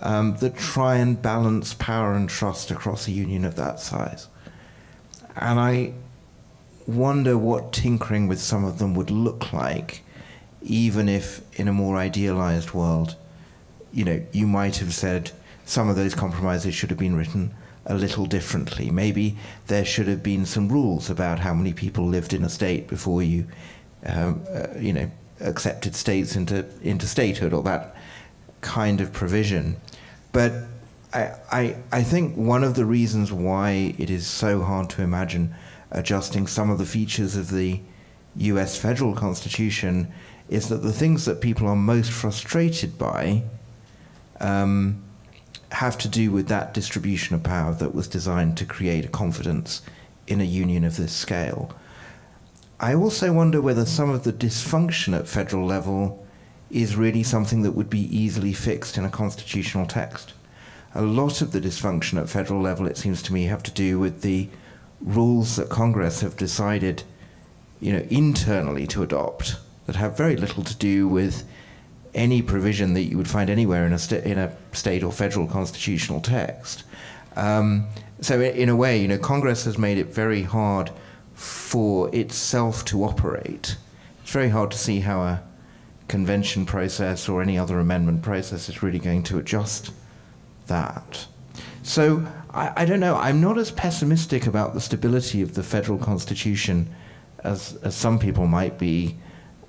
[SPEAKER 2] um, that try and balance power and trust across a union of that size. And I wonder what tinkering with some of them would look like, even if in a more idealized world, you know, you might have said some of those compromises should have been written a little differently. Maybe there should have been some rules about how many people lived in a state before you, um, uh, you know, accepted states into into statehood or that kind of provision. But I, I, I think one of the reasons why it is so hard to imagine adjusting some of the features of the US federal constitution is that the things that people are most frustrated by um, have to do with that distribution of power that was designed to create a confidence in a union of this scale. I also wonder whether some of the dysfunction at federal level is really something that would be easily fixed in a constitutional text. A lot of the dysfunction at federal level, it seems to me, have to do with the rules that Congress have decided, you know, internally to adopt that have very little to do with any provision that you would find anywhere in a, in a state or federal constitutional text. Um, so, in a way, you know, Congress has made it very hard for itself to operate. It's very hard to see how a convention process or any other amendment process is really going to adjust that. So, I, I don't know. I'm not as pessimistic about the stability of the federal constitution as, as some people might be.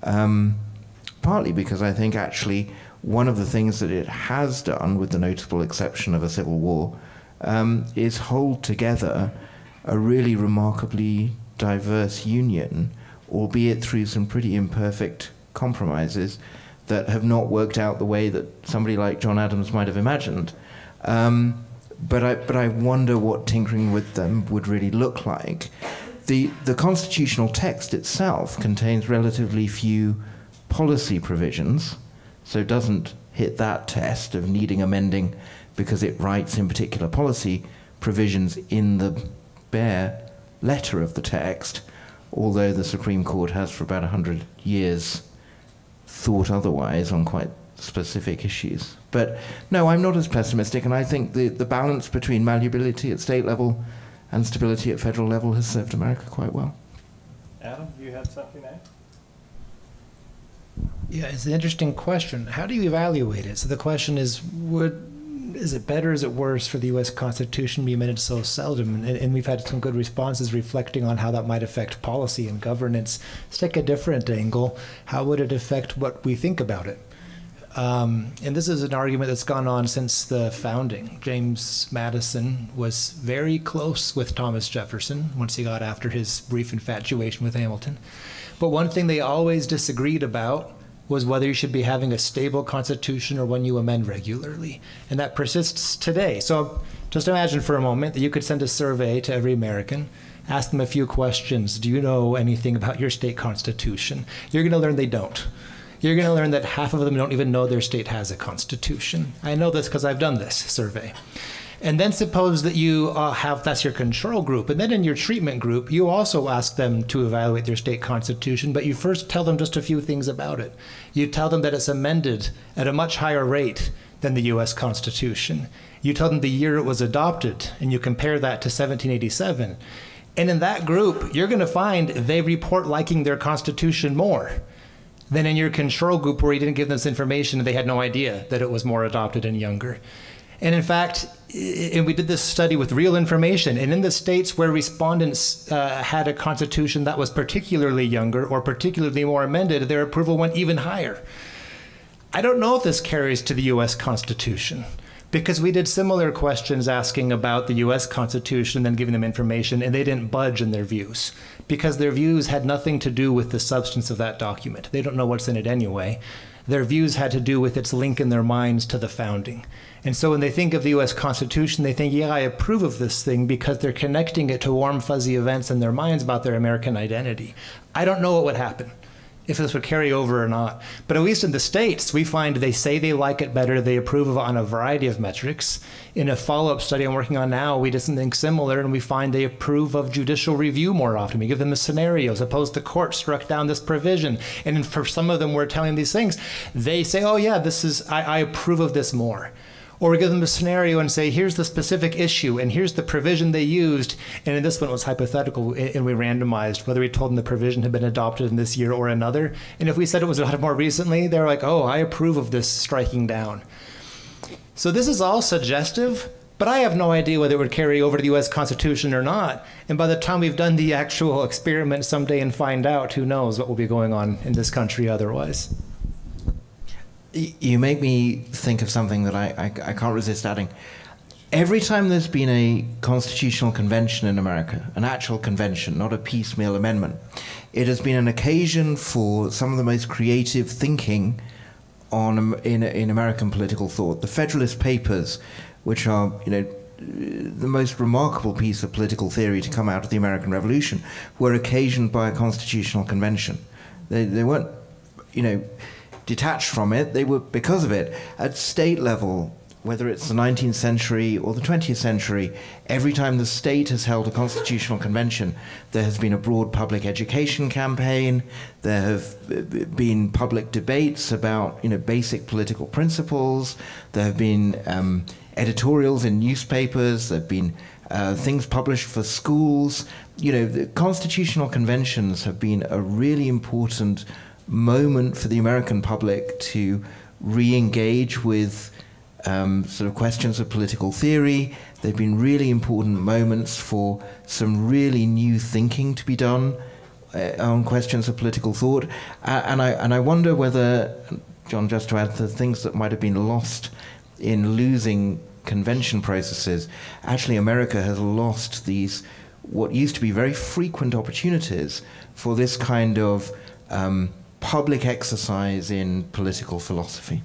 [SPEAKER 2] Um, partly because I think actually one of the things that it has done, with the notable exception of a civil war, um, is hold together a really remarkably diverse union, albeit through some pretty imperfect compromises that have not worked out the way that somebody like John Adams might have imagined. Um, but I, but I wonder what tinkering with them would really look like. The, the constitutional text itself contains relatively few policy provisions, so doesn't hit that test of needing amending because it writes in particular policy provisions in the bare letter of the text, although the Supreme Court has for about 100 years thought otherwise on quite specific issues. But no, I'm not as pessimistic, and I think the, the balance between malleability at state level and stability at federal level has served America quite well.
[SPEAKER 1] Adam, you had something add?
[SPEAKER 4] Yeah, it's an interesting question. How do you evaluate it? So the question is, would is it better, is it worse for the U.S. Constitution to be amended so seldom? And, and we've had some good responses reflecting on how that might affect policy and governance. Let's take a different angle. How would it affect what we think about it? Um, and this is an argument that's gone on since the founding. James Madison was very close with Thomas Jefferson once he got after his brief infatuation with Hamilton. But one thing they always disagreed about was whether you should be having a stable constitution or one you amend regularly. And that persists today. So just imagine for a moment that you could send a survey to every American, ask them a few questions. Do you know anything about your state constitution? You're going to learn they don't. You're going to learn that half of them don't even know their state has a constitution. I know this because I've done this survey. And then suppose that you uh, have that's your control group. And then in your treatment group, you also ask them to evaluate their state constitution, but you first tell them just a few things about it. You tell them that it's amended at a much higher rate than the US Constitution. You tell them the year it was adopted, and you compare that to 1787. And in that group, you're going to find they report liking their Constitution more than in your control group where you didn't give them this information and they had no idea that it was more adopted and younger. And in fact, and we did this study with real information, and in the states where respondents uh, had a constitution that was particularly younger or particularly more amended, their approval went even higher. I don't know if this carries to the US Constitution because we did similar questions asking about the US Constitution, then giving them information, and they didn't budge in their views because their views had nothing to do with the substance of that document. They don't know what's in it anyway. Their views had to do with its link in their minds to the founding. And so when they think of the US Constitution, they think, yeah, I approve of this thing because they're connecting it to warm, fuzzy events in their minds about their American identity. I don't know what would happen if this would carry over or not. But at least in the states, we find they say they like it better. They approve of it on a variety of metrics. In a follow-up study I'm working on now, we did something similar, and we find they approve of judicial review more often. We give them the scenarios. Opposed the court struck down this provision, and for some of them, we're telling these things. They say, "Oh yeah, this is I, I approve of this more." Or give them a scenario and say, here's the specific issue and here's the provision they used. And in this one, it was hypothetical and we randomized whether we told them the provision had been adopted in this year or another. And if we said it was adopted more recently, they're like, oh, I approve of this striking down. So this is all suggestive, but I have no idea whether it would carry over to the US Constitution or not. And by the time we've done the actual experiment someday and find out, who knows what will be going on in this country otherwise.
[SPEAKER 2] You make me think of something that I, I, I, can't resist adding. Every time there's been a constitutional convention in America, an actual convention, not a piecemeal amendment, it has been an occasion for some of the most creative thinking on um, in, in American political thought. The Federalist Papers, which are you know the most remarkable piece of political theory to come out of the American Revolution, were occasioned by a constitutional convention. They, they weren't, you know detached from it. They were because of it at state level. Whether it's the 19th century or the 20th century, every time the state has held a constitutional convention, there has been a broad public education campaign. There have been public debates about you know basic political principles. There have been um, editorials in newspapers. There have been uh, things published for schools. You know, the constitutional conventions have been a really important moment for the American public to re engage with um, sort of questions of political theory. They've been really important moments for some really new thinking to be done uh, on questions of political thought. Uh, and, I, and I wonder whether, John, just to add the things that might have been lost in losing convention processes, actually, America has lost these, what used to be very frequent opportunities for this kind of. Um, public exercise in political philosophy.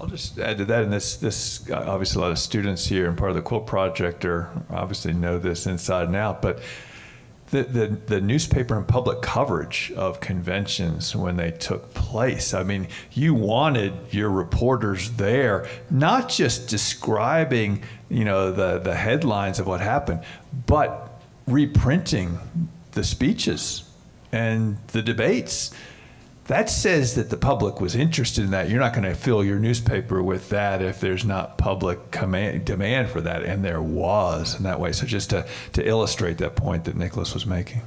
[SPEAKER 5] I'll just add to that, and this, this obviously a lot of students here and part of the Quill Project are obviously know this inside and out, but the, the, the newspaper and public coverage of conventions when they took place. I mean, you wanted your reporters there, not just describing, you know, the, the headlines of what happened, but reprinting the speeches and the debates. That says that the public was interested in that. You're not going to fill your newspaper with that if there's not public command, demand for that, and there was in that way. So just to, to illustrate that point that Nicholas was making.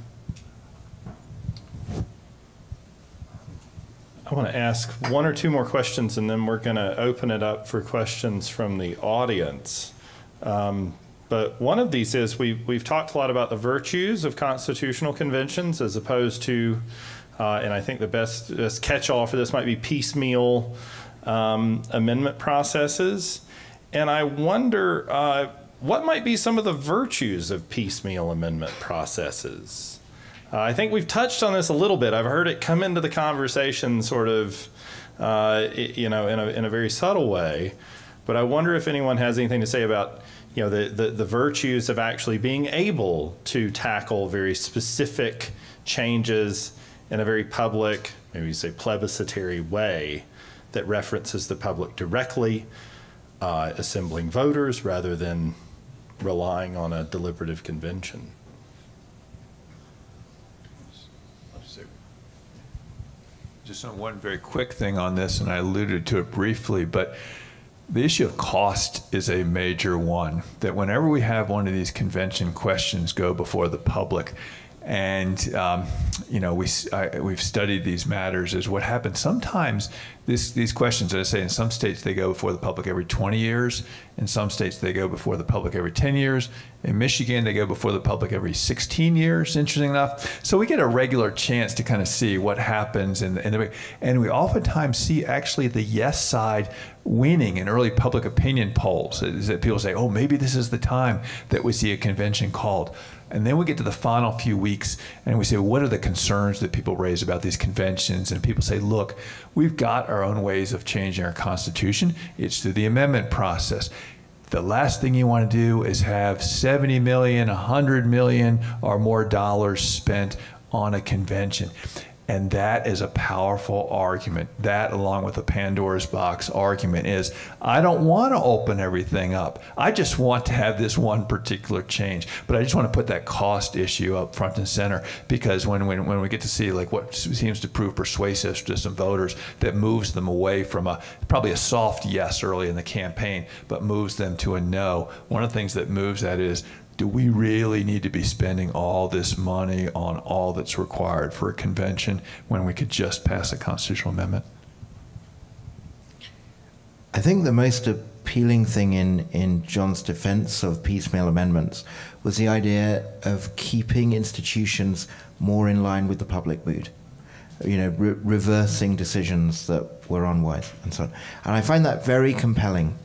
[SPEAKER 1] I want to ask one or two more questions, and then we're going to open it up for questions from the audience. Um, but one of these is we, we've talked a lot about the virtues of constitutional conventions as opposed to, uh, and I think the best, best catch all for this might be piecemeal um, amendment processes. And I wonder uh, what might be some of the virtues of piecemeal amendment processes? Uh, I think we've touched on this a little bit. I've heard it come into the conversation sort of, uh, you know, in a, in a very subtle way. But I wonder if anyone has anything to say about you know the, the, the virtues of actually being able to tackle very specific changes in a very public, maybe you say plebiscitary way that references the public directly, uh, assembling voters rather than relying on a deliberative convention.
[SPEAKER 5] Just on one very quick thing on this, and I alluded to it briefly, but the issue of cost is a major one. That whenever we have one of these convention questions go before the public, and um, you know we I, we've studied these matters is what happens. Sometimes this, these questions as i say in some states they go before the public every 20 years. In some states they go before the public every 10 years. In michigan they go before the public every 16 years interesting enough. So we get a regular chance to kind of see what happens in in the and we oftentimes see actually the yes side winning in early public opinion polls. Is that people say oh maybe this is the time that we see a convention called and then we get to the final few weeks and we say, what are the concerns that people raise about these conventions? And people say, look, we've got our own ways of changing our Constitution. It's through the amendment process. The last thing you want to do is have 70 million, 100 million, or more dollars spent on a convention. And that is a powerful argument. That, along with the Pandora's box argument, is I don't want to open everything up. I just want to have this one particular change. But I just want to put that cost issue up front and center because when, when, when we get to see like what seems to prove persuasive to some voters that moves them away from a probably a soft yes early in the campaign, but moves them to a no. One of the things that moves that is do we really need to be spending all this money on all that's required for a convention when we could just pass a constitutional amendment?
[SPEAKER 2] I think the most appealing thing in, in John's defense of piecemeal amendments was the idea of keeping institutions more in line with the public mood. You know, re- reversing decisions that were unwise and so on. And I find that very compelling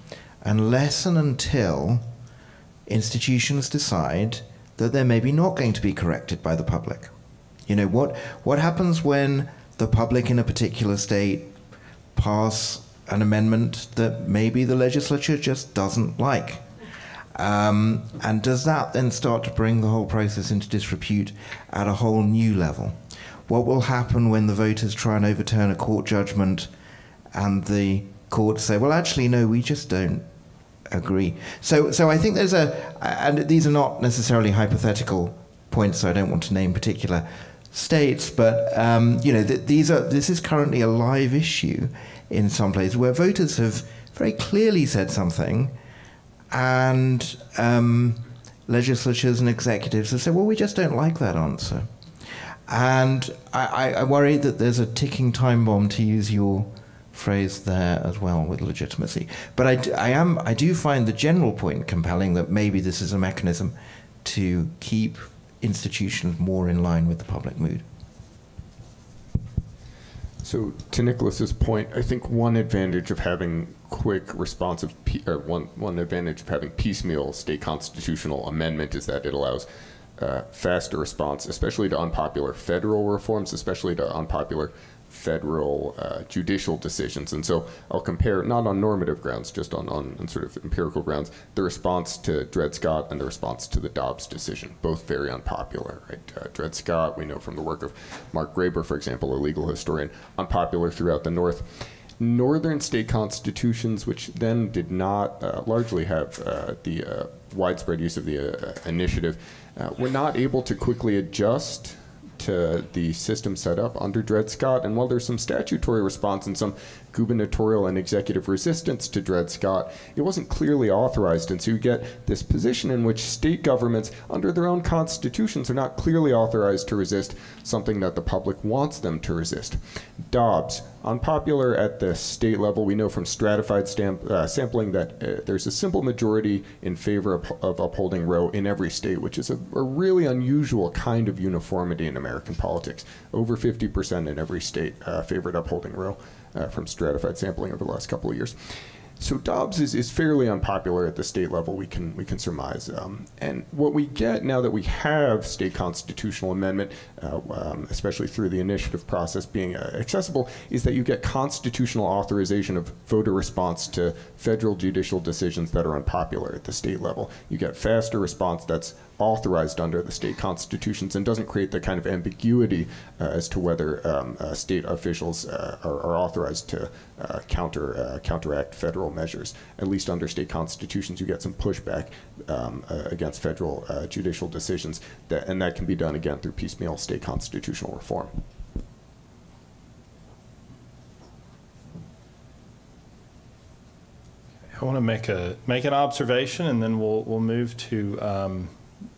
[SPEAKER 2] unless and until institutions decide that they're maybe not going to be corrected by the public. You know, what, what happens when the public in a particular state pass an amendment that maybe the legislature just doesn't like? Um, and does that then start to bring the whole process into disrepute at a whole new level? What will happen when the voters try and overturn a court judgment and the courts say, well, actually, no, we just don't agree. So, so I think there's a, and these are not necessarily hypothetical points, so I don't want to name particular states, but um, you know, th- these are this is currently a live issue in some places where voters have very clearly said something, and um, legislatures and executives have said, "Well, we just don't like that answer," and I, I, I worry that there's a ticking time bomb, to use your phrase there as well with legitimacy. But I, I am I do find the general point compelling that maybe this is a mechanism to keep institutions more in line with the public mood.
[SPEAKER 3] So to Nicholas's point, I think one advantage of having quick, responsive, or one one advantage of having piecemeal state constitutional amendment is that it allows uh, faster response, especially to unpopular federal reforms, especially to unpopular federal uh, judicial decisions. And so I'll compare, not on normative grounds, just on, on, on, sort of empirical grounds, the response to Dred Scott and the response to the Dobbs decision, both very unpopular. Right? Uh, Dred Scott, we know from the work of Mark Graber, for example, a legal historian, unpopular throughout the North. Northern state constitutions, which then did not uh, largely have uh, the uh, widespread use of the uh, initiative, were not able to quickly adjust to the system set up under Dred Scott. And while there's some statutory response and some gubernatorial and executive resistance to Dred Scott, it wasn't clearly authorized. And so you get this position in which state governments, under their own constitutions, are not clearly authorized to resist something that the public wants them to resist. Dobbs, unpopular at the state level. We know from stratified stamp, uh, sampling that uh, there's a simple majority in favor of, of, upholding Roe in every state, which is a, a, really unusual kind of uniformity in American politics. Over 50% in every state uh, favored upholding Roe uh, from stratified sampling over the last couple of years. So Dobbs is, is fairly unpopular at the state level. We can we can surmise, um, and what we get now that we have state constitutional amendment, uh, um, especially through the initiative process being uh, accessible, is that you get constitutional authorization of voter response to federal judicial decisions that are unpopular at the state level. You get faster response that's authorized under the state constitutions and doesn't create the kind of ambiguity uh, as to whether um, uh, state officials uh, are, are, authorized to uh, counter uh, counteract federal measures. At least under state constitutions, you get some pushback um, uh, against federal judicial decisions, that, and that can be done again through piecemeal state constitutional reform.
[SPEAKER 1] I want to make a make an observation, and then we'll we'll move to um,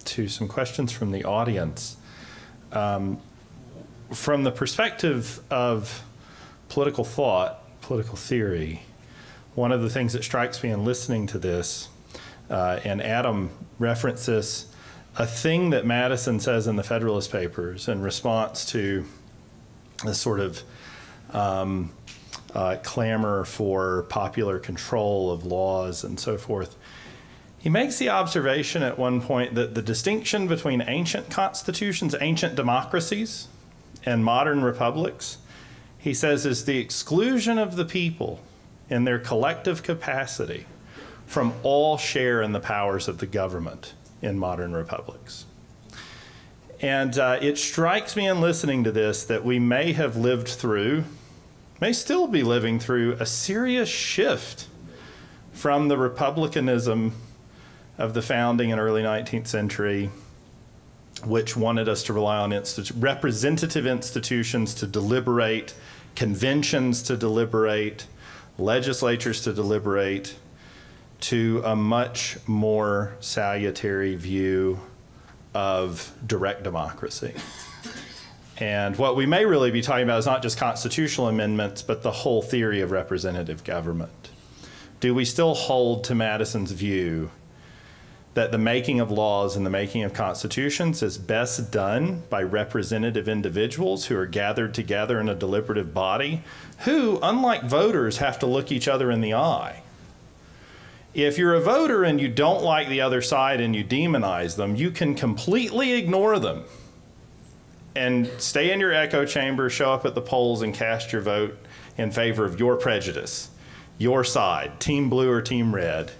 [SPEAKER 1] to some questions from the audience. Um, from the perspective of political thought, political theory, one of the things that strikes me in listening to this, uh, and Adam references a thing that Madison says in the Federalist Papers in response to this sort of um, uh, clamor for popular control of laws and so forth. He makes the observation at one point that the distinction between ancient constitutions, ancient democracies, and modern republics, he says, is the exclusion of the people in their collective capacity from all share in the powers of the government in modern republics. And uh, it strikes me in listening to this that we may have lived through, may still be living through, a serious shift from the republicanism of the founding and early 19th century, which wanted us to rely on institu- representative institutions to deliberate, conventions to deliberate, legislatures to deliberate, to a much more salutary view of direct democracy. And what we may really be talking about is not just constitutional amendments, but the whole theory of representative government. Do we still hold to Madison's view that the making of laws and the making of constitutions is best done by representative individuals who are gathered together in a deliberative body, who, unlike voters, have to look each other in the eye? If you're a voter and you don't like the other side and you demonize them, you can completely ignore them and stay in your echo chamber, show up at the polls, and cast your vote in favor of your prejudice, your side, team blue or team red,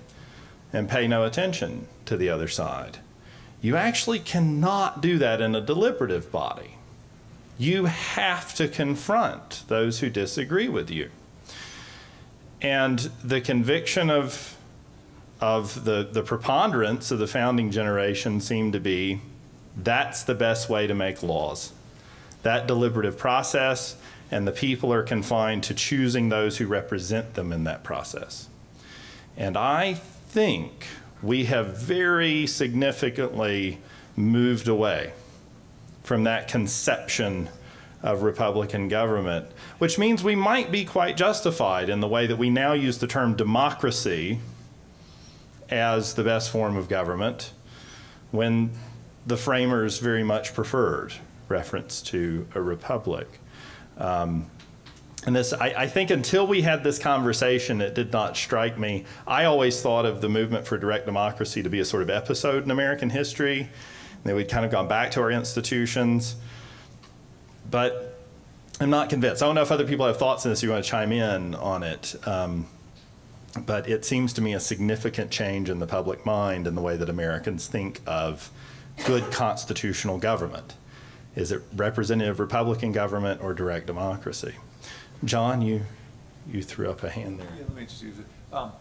[SPEAKER 1] and pay no attention to the other side. You actually cannot do that in a deliberative body. You have to confront those who disagree with you. And the conviction of, of the, the preponderance of the founding generation seemed to be that's the best way to make laws. That deliberative process, and the people are confined to choosing those who represent them in that process. And I think we have very significantly moved away from that conception of Republican government, which means we might be quite justified in the way that we now use the term democracy as the best form of government when the framers very much preferred reference to a republic. Um, and this, I, I, think until we had this conversation, it did not strike me. I always thought of the movement for direct democracy to be a sort of episode in American history. And then we'd kind of gone back to our institutions. But I'm not convinced. I don't know if other people have thoughts on this. You want to chime in on it. Um, but it seems to me a significant change in the public mind and the way that Americans think of good constitutional government. Is it representative Republican government or direct democracy? John, you you threw up a hand there.
[SPEAKER 5] Yeah, let me just use it. Um,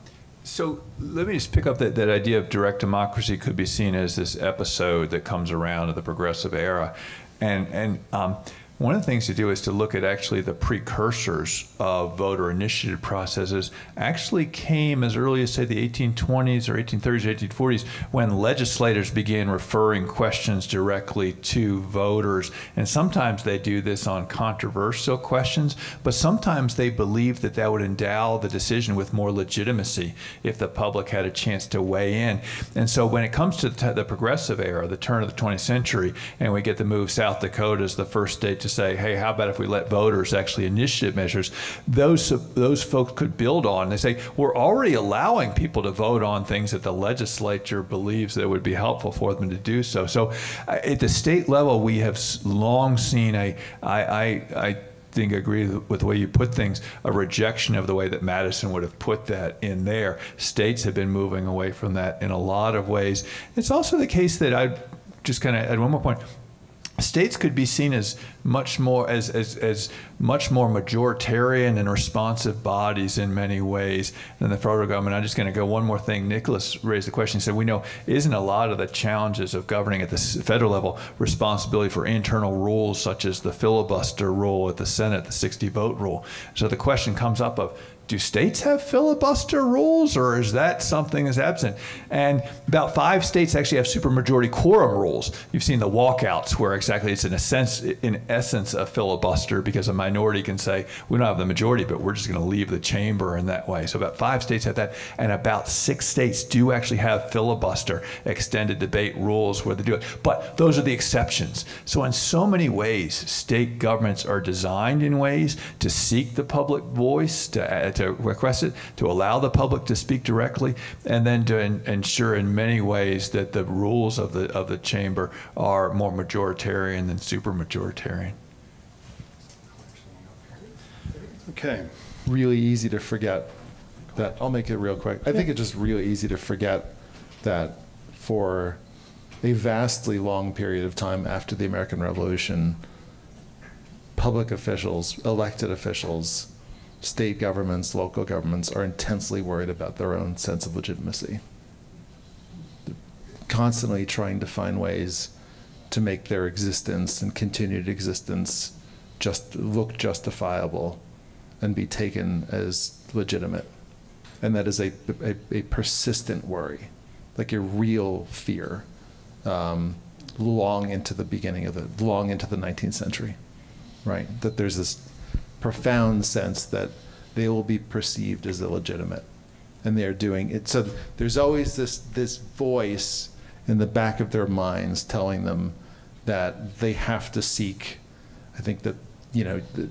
[SPEAKER 5] so let me just pick up that, that idea of direct democracy could be seen as this episode that comes around of the progressive era. And, and um, one of the things to do is to look at actually the precursors of voter initiative processes actually came as early as say the 1820s or 1830s, 1840s when legislators began referring questions directly to voters. And sometimes they do this on controversial questions, but sometimes they believe that that would endow the decision with more legitimacy if the public had a chance to weigh in. And so when it comes to the progressive era, the turn of the 20th century, and we get the move South Dakota as the first state to say, hey, how about if we let voters actually initiative measures? Those those folks could build on. They say we're already allowing people to vote on things that the legislature believes that would be helpful for them to do so. So uh, at the state level, we have long seen a I I. I think agree with the way you put things, a rejection of the way that Madison would have put that in there. States have been moving away from that in a lot of ways. It's also the case that I just kind of add one more point states could be seen as much more as, as, as much more majoritarian and responsive bodies in many ways than the federal government. I'm just going to go one more thing. Nicholas raised the question. He said, "We know isn't a lot of the challenges of governing at the federal level responsibility for internal rules such as the filibuster rule at the Senate, the 60 vote rule." So the question comes up of do states have filibuster rules or is that something that's absent? And about five states actually have supermajority quorum rules. You've seen the walkouts where exactly it's in a sense, in essence, a filibuster because a minority can say, we don't have the majority, but we're just going to leave the chamber in that way. So about five states have that, and about six states do actually have filibuster extended debate rules where they do it. But those are the exceptions. So in so many ways, state governments are designed in ways to seek the public voice, to, to request it, to allow the public to speak directly, and then to in, ensure in many ways that the rules of the of the chamber are more majoritarian than super majoritarian.
[SPEAKER 1] Okay.
[SPEAKER 6] Really easy to forget that. I'll make it real quick. I think it's just really easy to forget that for a vastly long period of time after the American Revolution, public officials, elected officials, state governments, local governments are intensely worried about their own sense of legitimacy. Constantly trying to find ways to make their existence and continued existence just look justifiable and be taken as legitimate. And that is a, a, a persistent worry, like a real fear, um, long into the beginning of the, long into the 19th century, right? That there's this profound sense that they will be perceived as illegitimate. And they're doing it. So there's always this, this voice in the back of their minds telling them that they have to seek. I think that, you know, that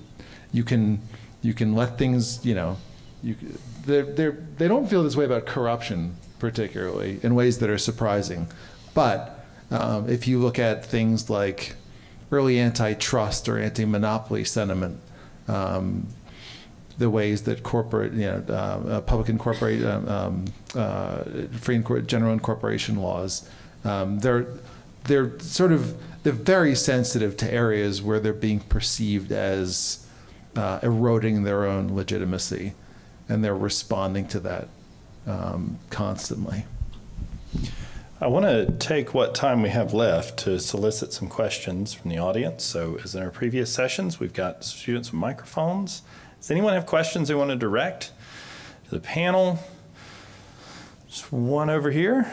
[SPEAKER 6] you can, you can let things, you know, you, they're, they're, they don't feel this way about corruption particularly in ways that are surprising. But um, if you look at things like early antitrust or anti-monopoly sentiment, um, the ways that corporate, you know, uh, uh, public incorporate, um, um, uh, free incor- general incorporation laws, um, they're they're sort of they're very sensitive to areas where they're being perceived as uh, eroding their own legitimacy, and they're responding to that um, constantly.
[SPEAKER 1] I want to take what time we have left to solicit some questions from the audience. So, as in our previous sessions, we've got students with microphones. Does anyone have questions they want to direct to the panel? Just one over here.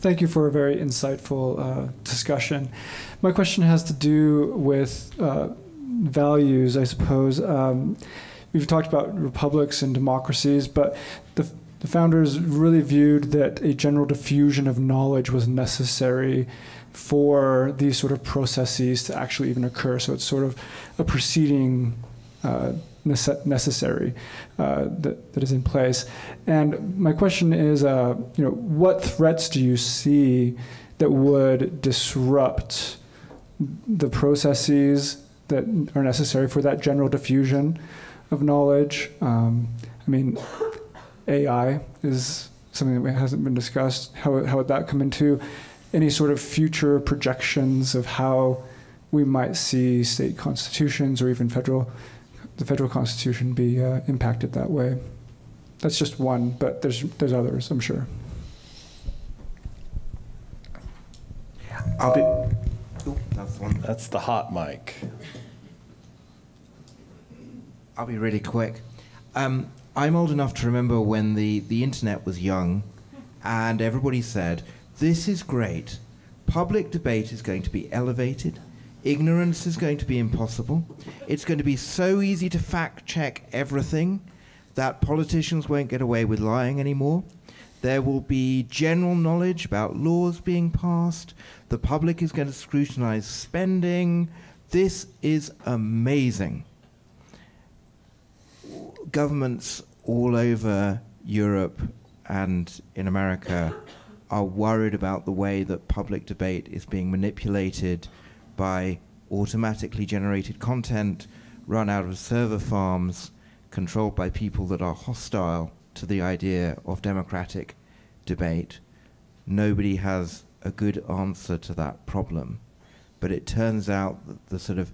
[SPEAKER 7] Thank you for a very insightful uh, discussion. My question has to do with uh, values, I suppose. Um, we've talked about republics and democracies, but the, the founders really viewed that a general diffusion of knowledge was necessary for these sort of processes to actually even occur. So it's sort of a proceeding uh, nece- necessary uh, that, that is in place. And my question is, uh, you know, what threats do you see that would disrupt the processes that are necessary for that general diffusion of knowledge? Um, I mean, AI is something that hasn't been discussed. How, how would that come into any sort of future projections of how we might see state constitutions or even federal the federal constitution be uh, impacted that way. That's just one, but there's there's others, I'm sure.
[SPEAKER 2] I'll be. Ooh, that's one.
[SPEAKER 1] That's the hot mic.
[SPEAKER 2] I'll be really quick. Um, I'm old enough to remember when the, the internet was young, and everybody said, This is great. Public debate is going to be elevated. Ignorance is going to be impossible. It's going to be so easy to fact check everything that politicians won't get away with lying anymore. There will be general knowledge about laws being passed. The public is going to scrutinize spending. This is amazing governments all over Europe and in America are worried about the way that public debate is being manipulated by automatically generated content run out of server farms controlled by people that are hostile to the idea of democratic debate. Nobody has a good answer to that problem. But it turns out that the sort of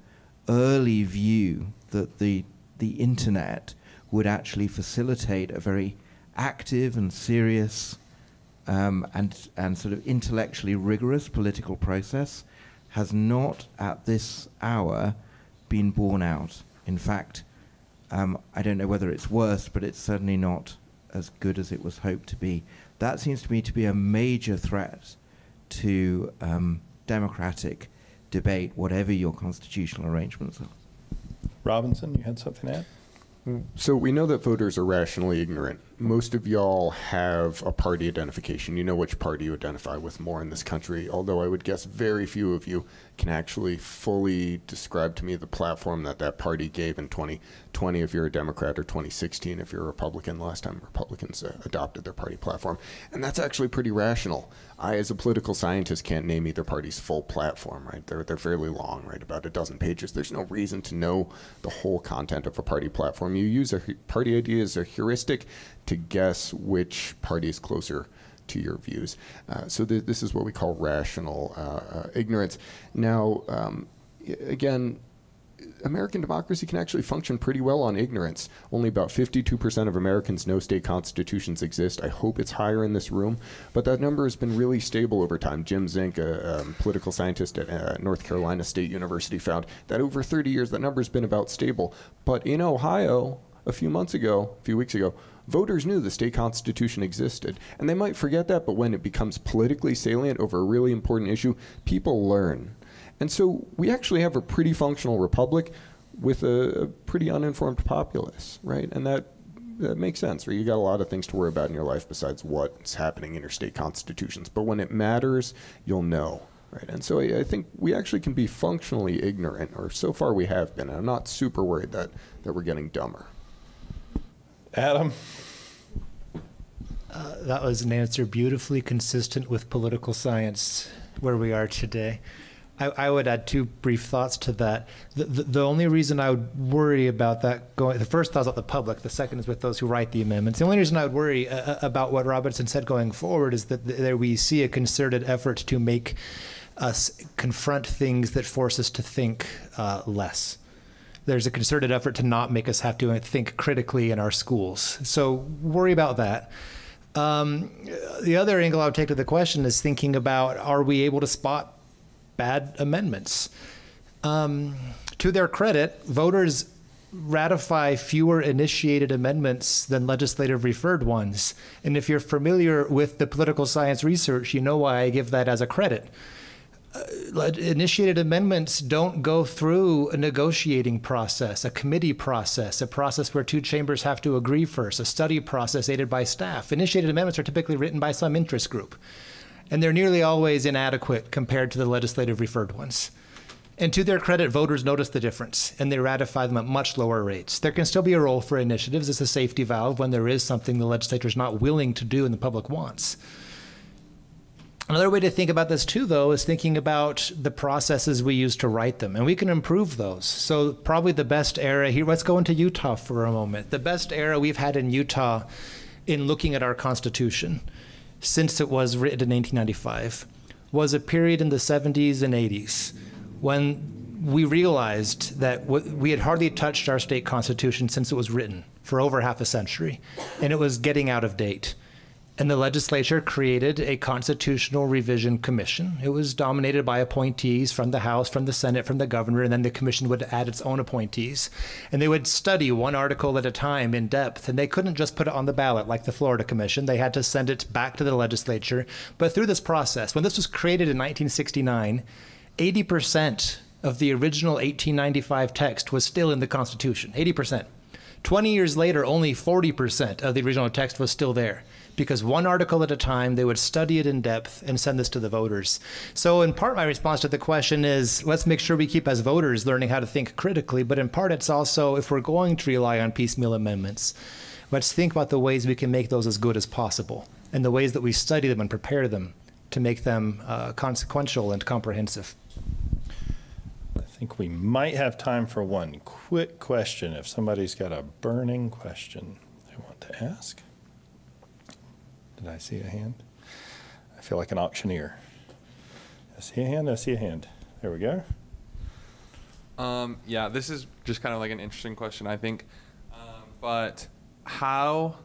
[SPEAKER 2] early view that the, the internet would actually facilitate a very active and serious um, and, and sort of intellectually rigorous political process has not at this hour been borne out. In fact, um, I don't know whether it's worse, but it's certainly not as good as it was hoped to be. That seems to me to be a major threat to um, democratic debate, whatever your constitutional arrangements are.
[SPEAKER 1] Robinson, you had something to add?
[SPEAKER 3] So we know that voters are rationally ignorant most of y'all have a party identification. You know which party you identify with more in this country, although I would guess very few of you can actually fully describe to me the platform that that party gave in 2020 if you're a Democrat or 2016 if you're a Republican, last time Republicans uh, adopted their party platform. And that's actually pretty rational. I, as a political scientist, can't name either party's full platform, right? They're, they're fairly long, right? About a dozen pages. There's no reason to know the whole content of a party platform. You use a party idea as a heuristic to guess which party is closer to your views. Uh, so th- this is what we call rational uh, uh, ignorance. Now, um, again, American democracy can actually function pretty well on ignorance. Only about 52% of Americans know state constitutions exist. I hope it's higher in this room, but that number has been really stable over time. Jim Zink, a um, political scientist at uh, North Carolina State University, found that over 30 years that number has been about stable. But in Ohio, a few months ago, a few weeks ago, voters knew the state constitution existed. And they might forget that, but when it becomes politically salient over a really important issue, people learn. And so we actually have a pretty functional republic with a, a pretty uninformed populace, right? And that that makes sense, right? You got a lot of things to worry about in your life besides what's happening in your state constitutions. But when it matters, you'll know, right? And so I, I think we actually can be functionally ignorant, or so far we have been. I'm not super worried that, that we're getting dumber.
[SPEAKER 1] Adam?
[SPEAKER 4] Uh, that was an answer beautifully consistent with political science where we are today. I, I would add two brief thoughts to that. The, the, the, only reason I would worry about that going, the first thought about the public, the second is with those who write the amendments. The only reason I would worry uh, uh about what Robertson said going forward is that there we see a concerted effort to make us confront things that force us to think uh, less there's a concerted effort to not make us have to think critically in our schools. So worry about that. Um, the other angle I would take to the question is thinking about are we able to spot bad amendments? Um, to their credit, voters ratify fewer initiated amendments than legislative referred ones. And if you're familiar with the political science research, you know why I give that as a credit Uh, initiated amendments don't go through a negotiating process, a committee process, a process where two chambers have to agree first, a study process aided by staff. Initiated amendments are typically written by some interest group, and they're nearly always inadequate compared to the legislative referred ones. And to their credit, voters notice the difference and they ratify them at much lower rates. There can still be a role for initiatives as a safety valve when there is something the legislature is not willing to do and the public wants. Another way to think about this too, though, is thinking about the processes we use to write them, and we can improve those. So, probably the best era here, let's go into Utah for a moment. The best era we've had in Utah in looking at our Constitution since it was written in 1895 was a period in the 70s and 80s when we realized that we had hardly touched our state constitution since it was written for over half a century, and it was getting out of date and the legislature created a constitutional revision commission. It was dominated by appointees from the House, from the Senate, from the governor, and then the commission would add its own appointees. And they would study one article at a time in depth, and they couldn't just put it on the ballot like the Florida Commission. They had to send it back to the legislature. But through this process, when this was created in 1969, 80% of the original 1895 text was still in the Constitution. 80%. 20 years later, only 40% of the original text was still there because one article at a time, they would study it in depth and send this to the voters. So, in part, my response to the question is let's make sure we keep, as voters, learning how to think critically. But in part, it's also if we're going to rely on piecemeal amendments, let's think about the ways we can make those as good as possible and the ways that we study them and prepare them to make them uh, consequential and comprehensive.
[SPEAKER 1] I think we might have time for one quick question if somebody's got a burning question they want to ask. Did I see a hand? I feel like an auctioneer. I see a hand, I see a hand. There we go.
[SPEAKER 8] Um, yeah, this is just kind of like an interesting question, I think. Um, but how,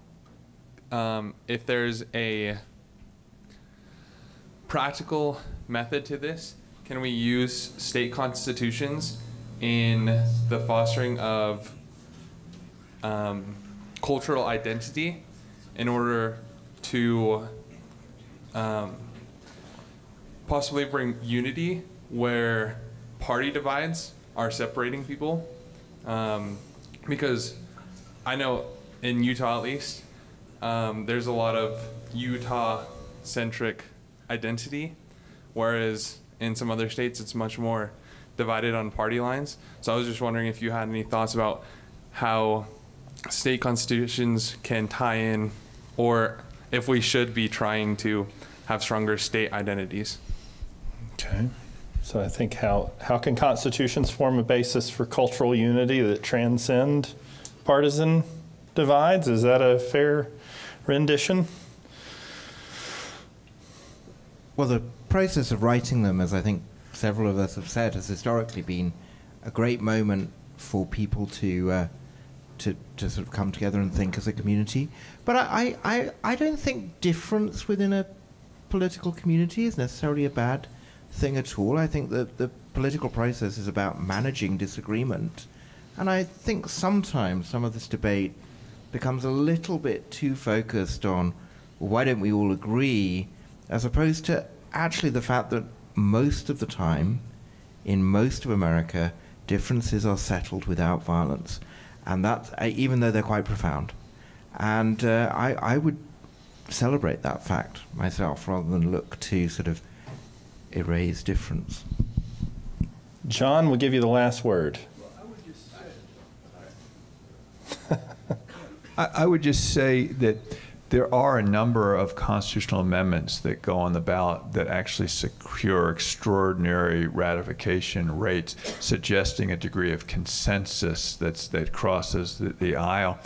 [SPEAKER 8] um, if there's a practical method to this, can we use state constitutions in the fostering of um, cultural identity in order to um, possibly bring unity where party divides are separating people. Um, because I know in Utah at least, um, there's a lot of Utah centric identity, whereas in some other states it's much more divided on party lines. So I was just wondering if you had any thoughts about how state constitutions can tie in, or if we should be trying to have stronger state identities.
[SPEAKER 1] Okay. So I think how, how can constitutions form a basis for cultural unity that transcend partisan divides? Is that a fair rendition?
[SPEAKER 2] Well, the process of writing them, as I think several of us have said, has historically been a great moment for people to uh, to, to sort of come together and think as a community. But I, I, I don't think difference within a political community is necessarily a bad thing at all. I think that the political process is about managing disagreement. And I think sometimes some of this debate becomes a little bit too focused on well, why don't we all agree, as opposed to actually the fact that most of the time, in most of America, differences are settled without violence. And that, uh, even though they're quite profound. And uh, I, I would celebrate that fact myself rather than look to sort of erase difference.
[SPEAKER 1] John will give you the last word.
[SPEAKER 5] I, I would just say that there are a number of constitutional amendments that go on the ballot that actually secure extraordinary ratification rates, suggesting a degree of consensus that's, that crosses the, the aisle.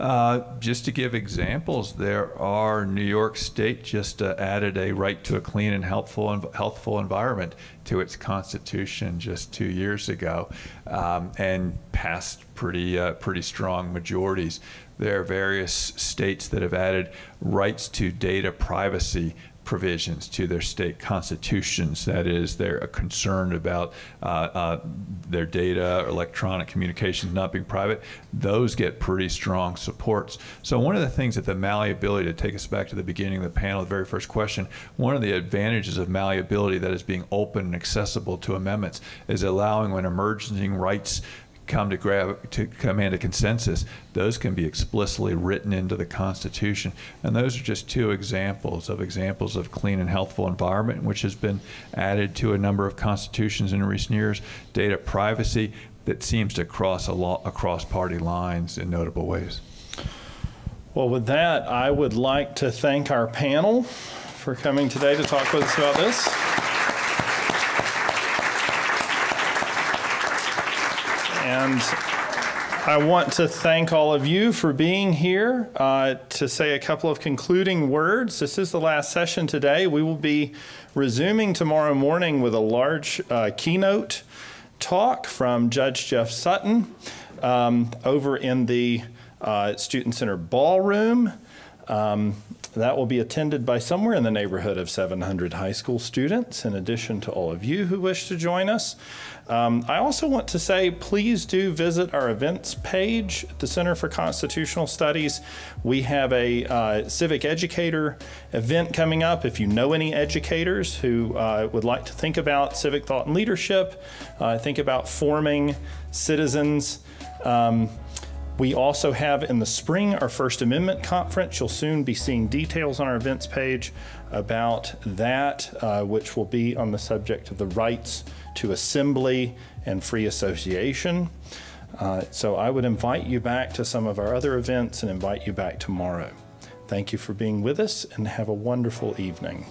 [SPEAKER 5] Uh, just to give examples, there are New York State just uh, added a right to a clean and healthful healthful environment to its constitution just two years ago, um, and passed pretty uh, pretty strong majorities. There are various states that have added rights to data privacy provisions to their state constitutions. That is, they're concerned about uh, uh, their data, electronic communications not being private. Those get pretty strong supports. So one of the things that the malleability, to take us back to the beginning of the panel, the very first question, one of the advantages of malleability that is being open and accessible to amendments is allowing when emerging rights come to grab to command a consensus, those can be explicitly written into the Constitution. And those are just two examples of examples of clean and healthful environment, which has been added to a number of constitutions in recent years. Data privacy that seems to cross a lot across party lines in notable ways.
[SPEAKER 1] Well, with that, I would like to thank our panel for coming today to talk with us about this. And I want to thank all of you for being here uh, to say a couple of concluding words. This is the last session today. We will be resuming tomorrow morning with a large uh, keynote talk from Judge Jeff Sutton um, over in the uh, Student Center ballroom. Um, that will be attended by somewhere in the neighborhood of 700 high school students, in addition to all of you who wish to join us. Um, I also want to say please do visit our events page at the Center for Constitutional Studies. We have a uh, civic educator event coming up. If you know any educators who uh, would like to think about civic thought and leadership, uh, think about forming citizens. Um, we also have in the spring our First Amendment conference. You'll soon be seeing details on our events page about that, uh, which will be on the subject of the rights to assembly and free association. Uh, so I would invite you back to some of our other events and invite you back tomorrow. Thank you for being with us and have a wonderful evening.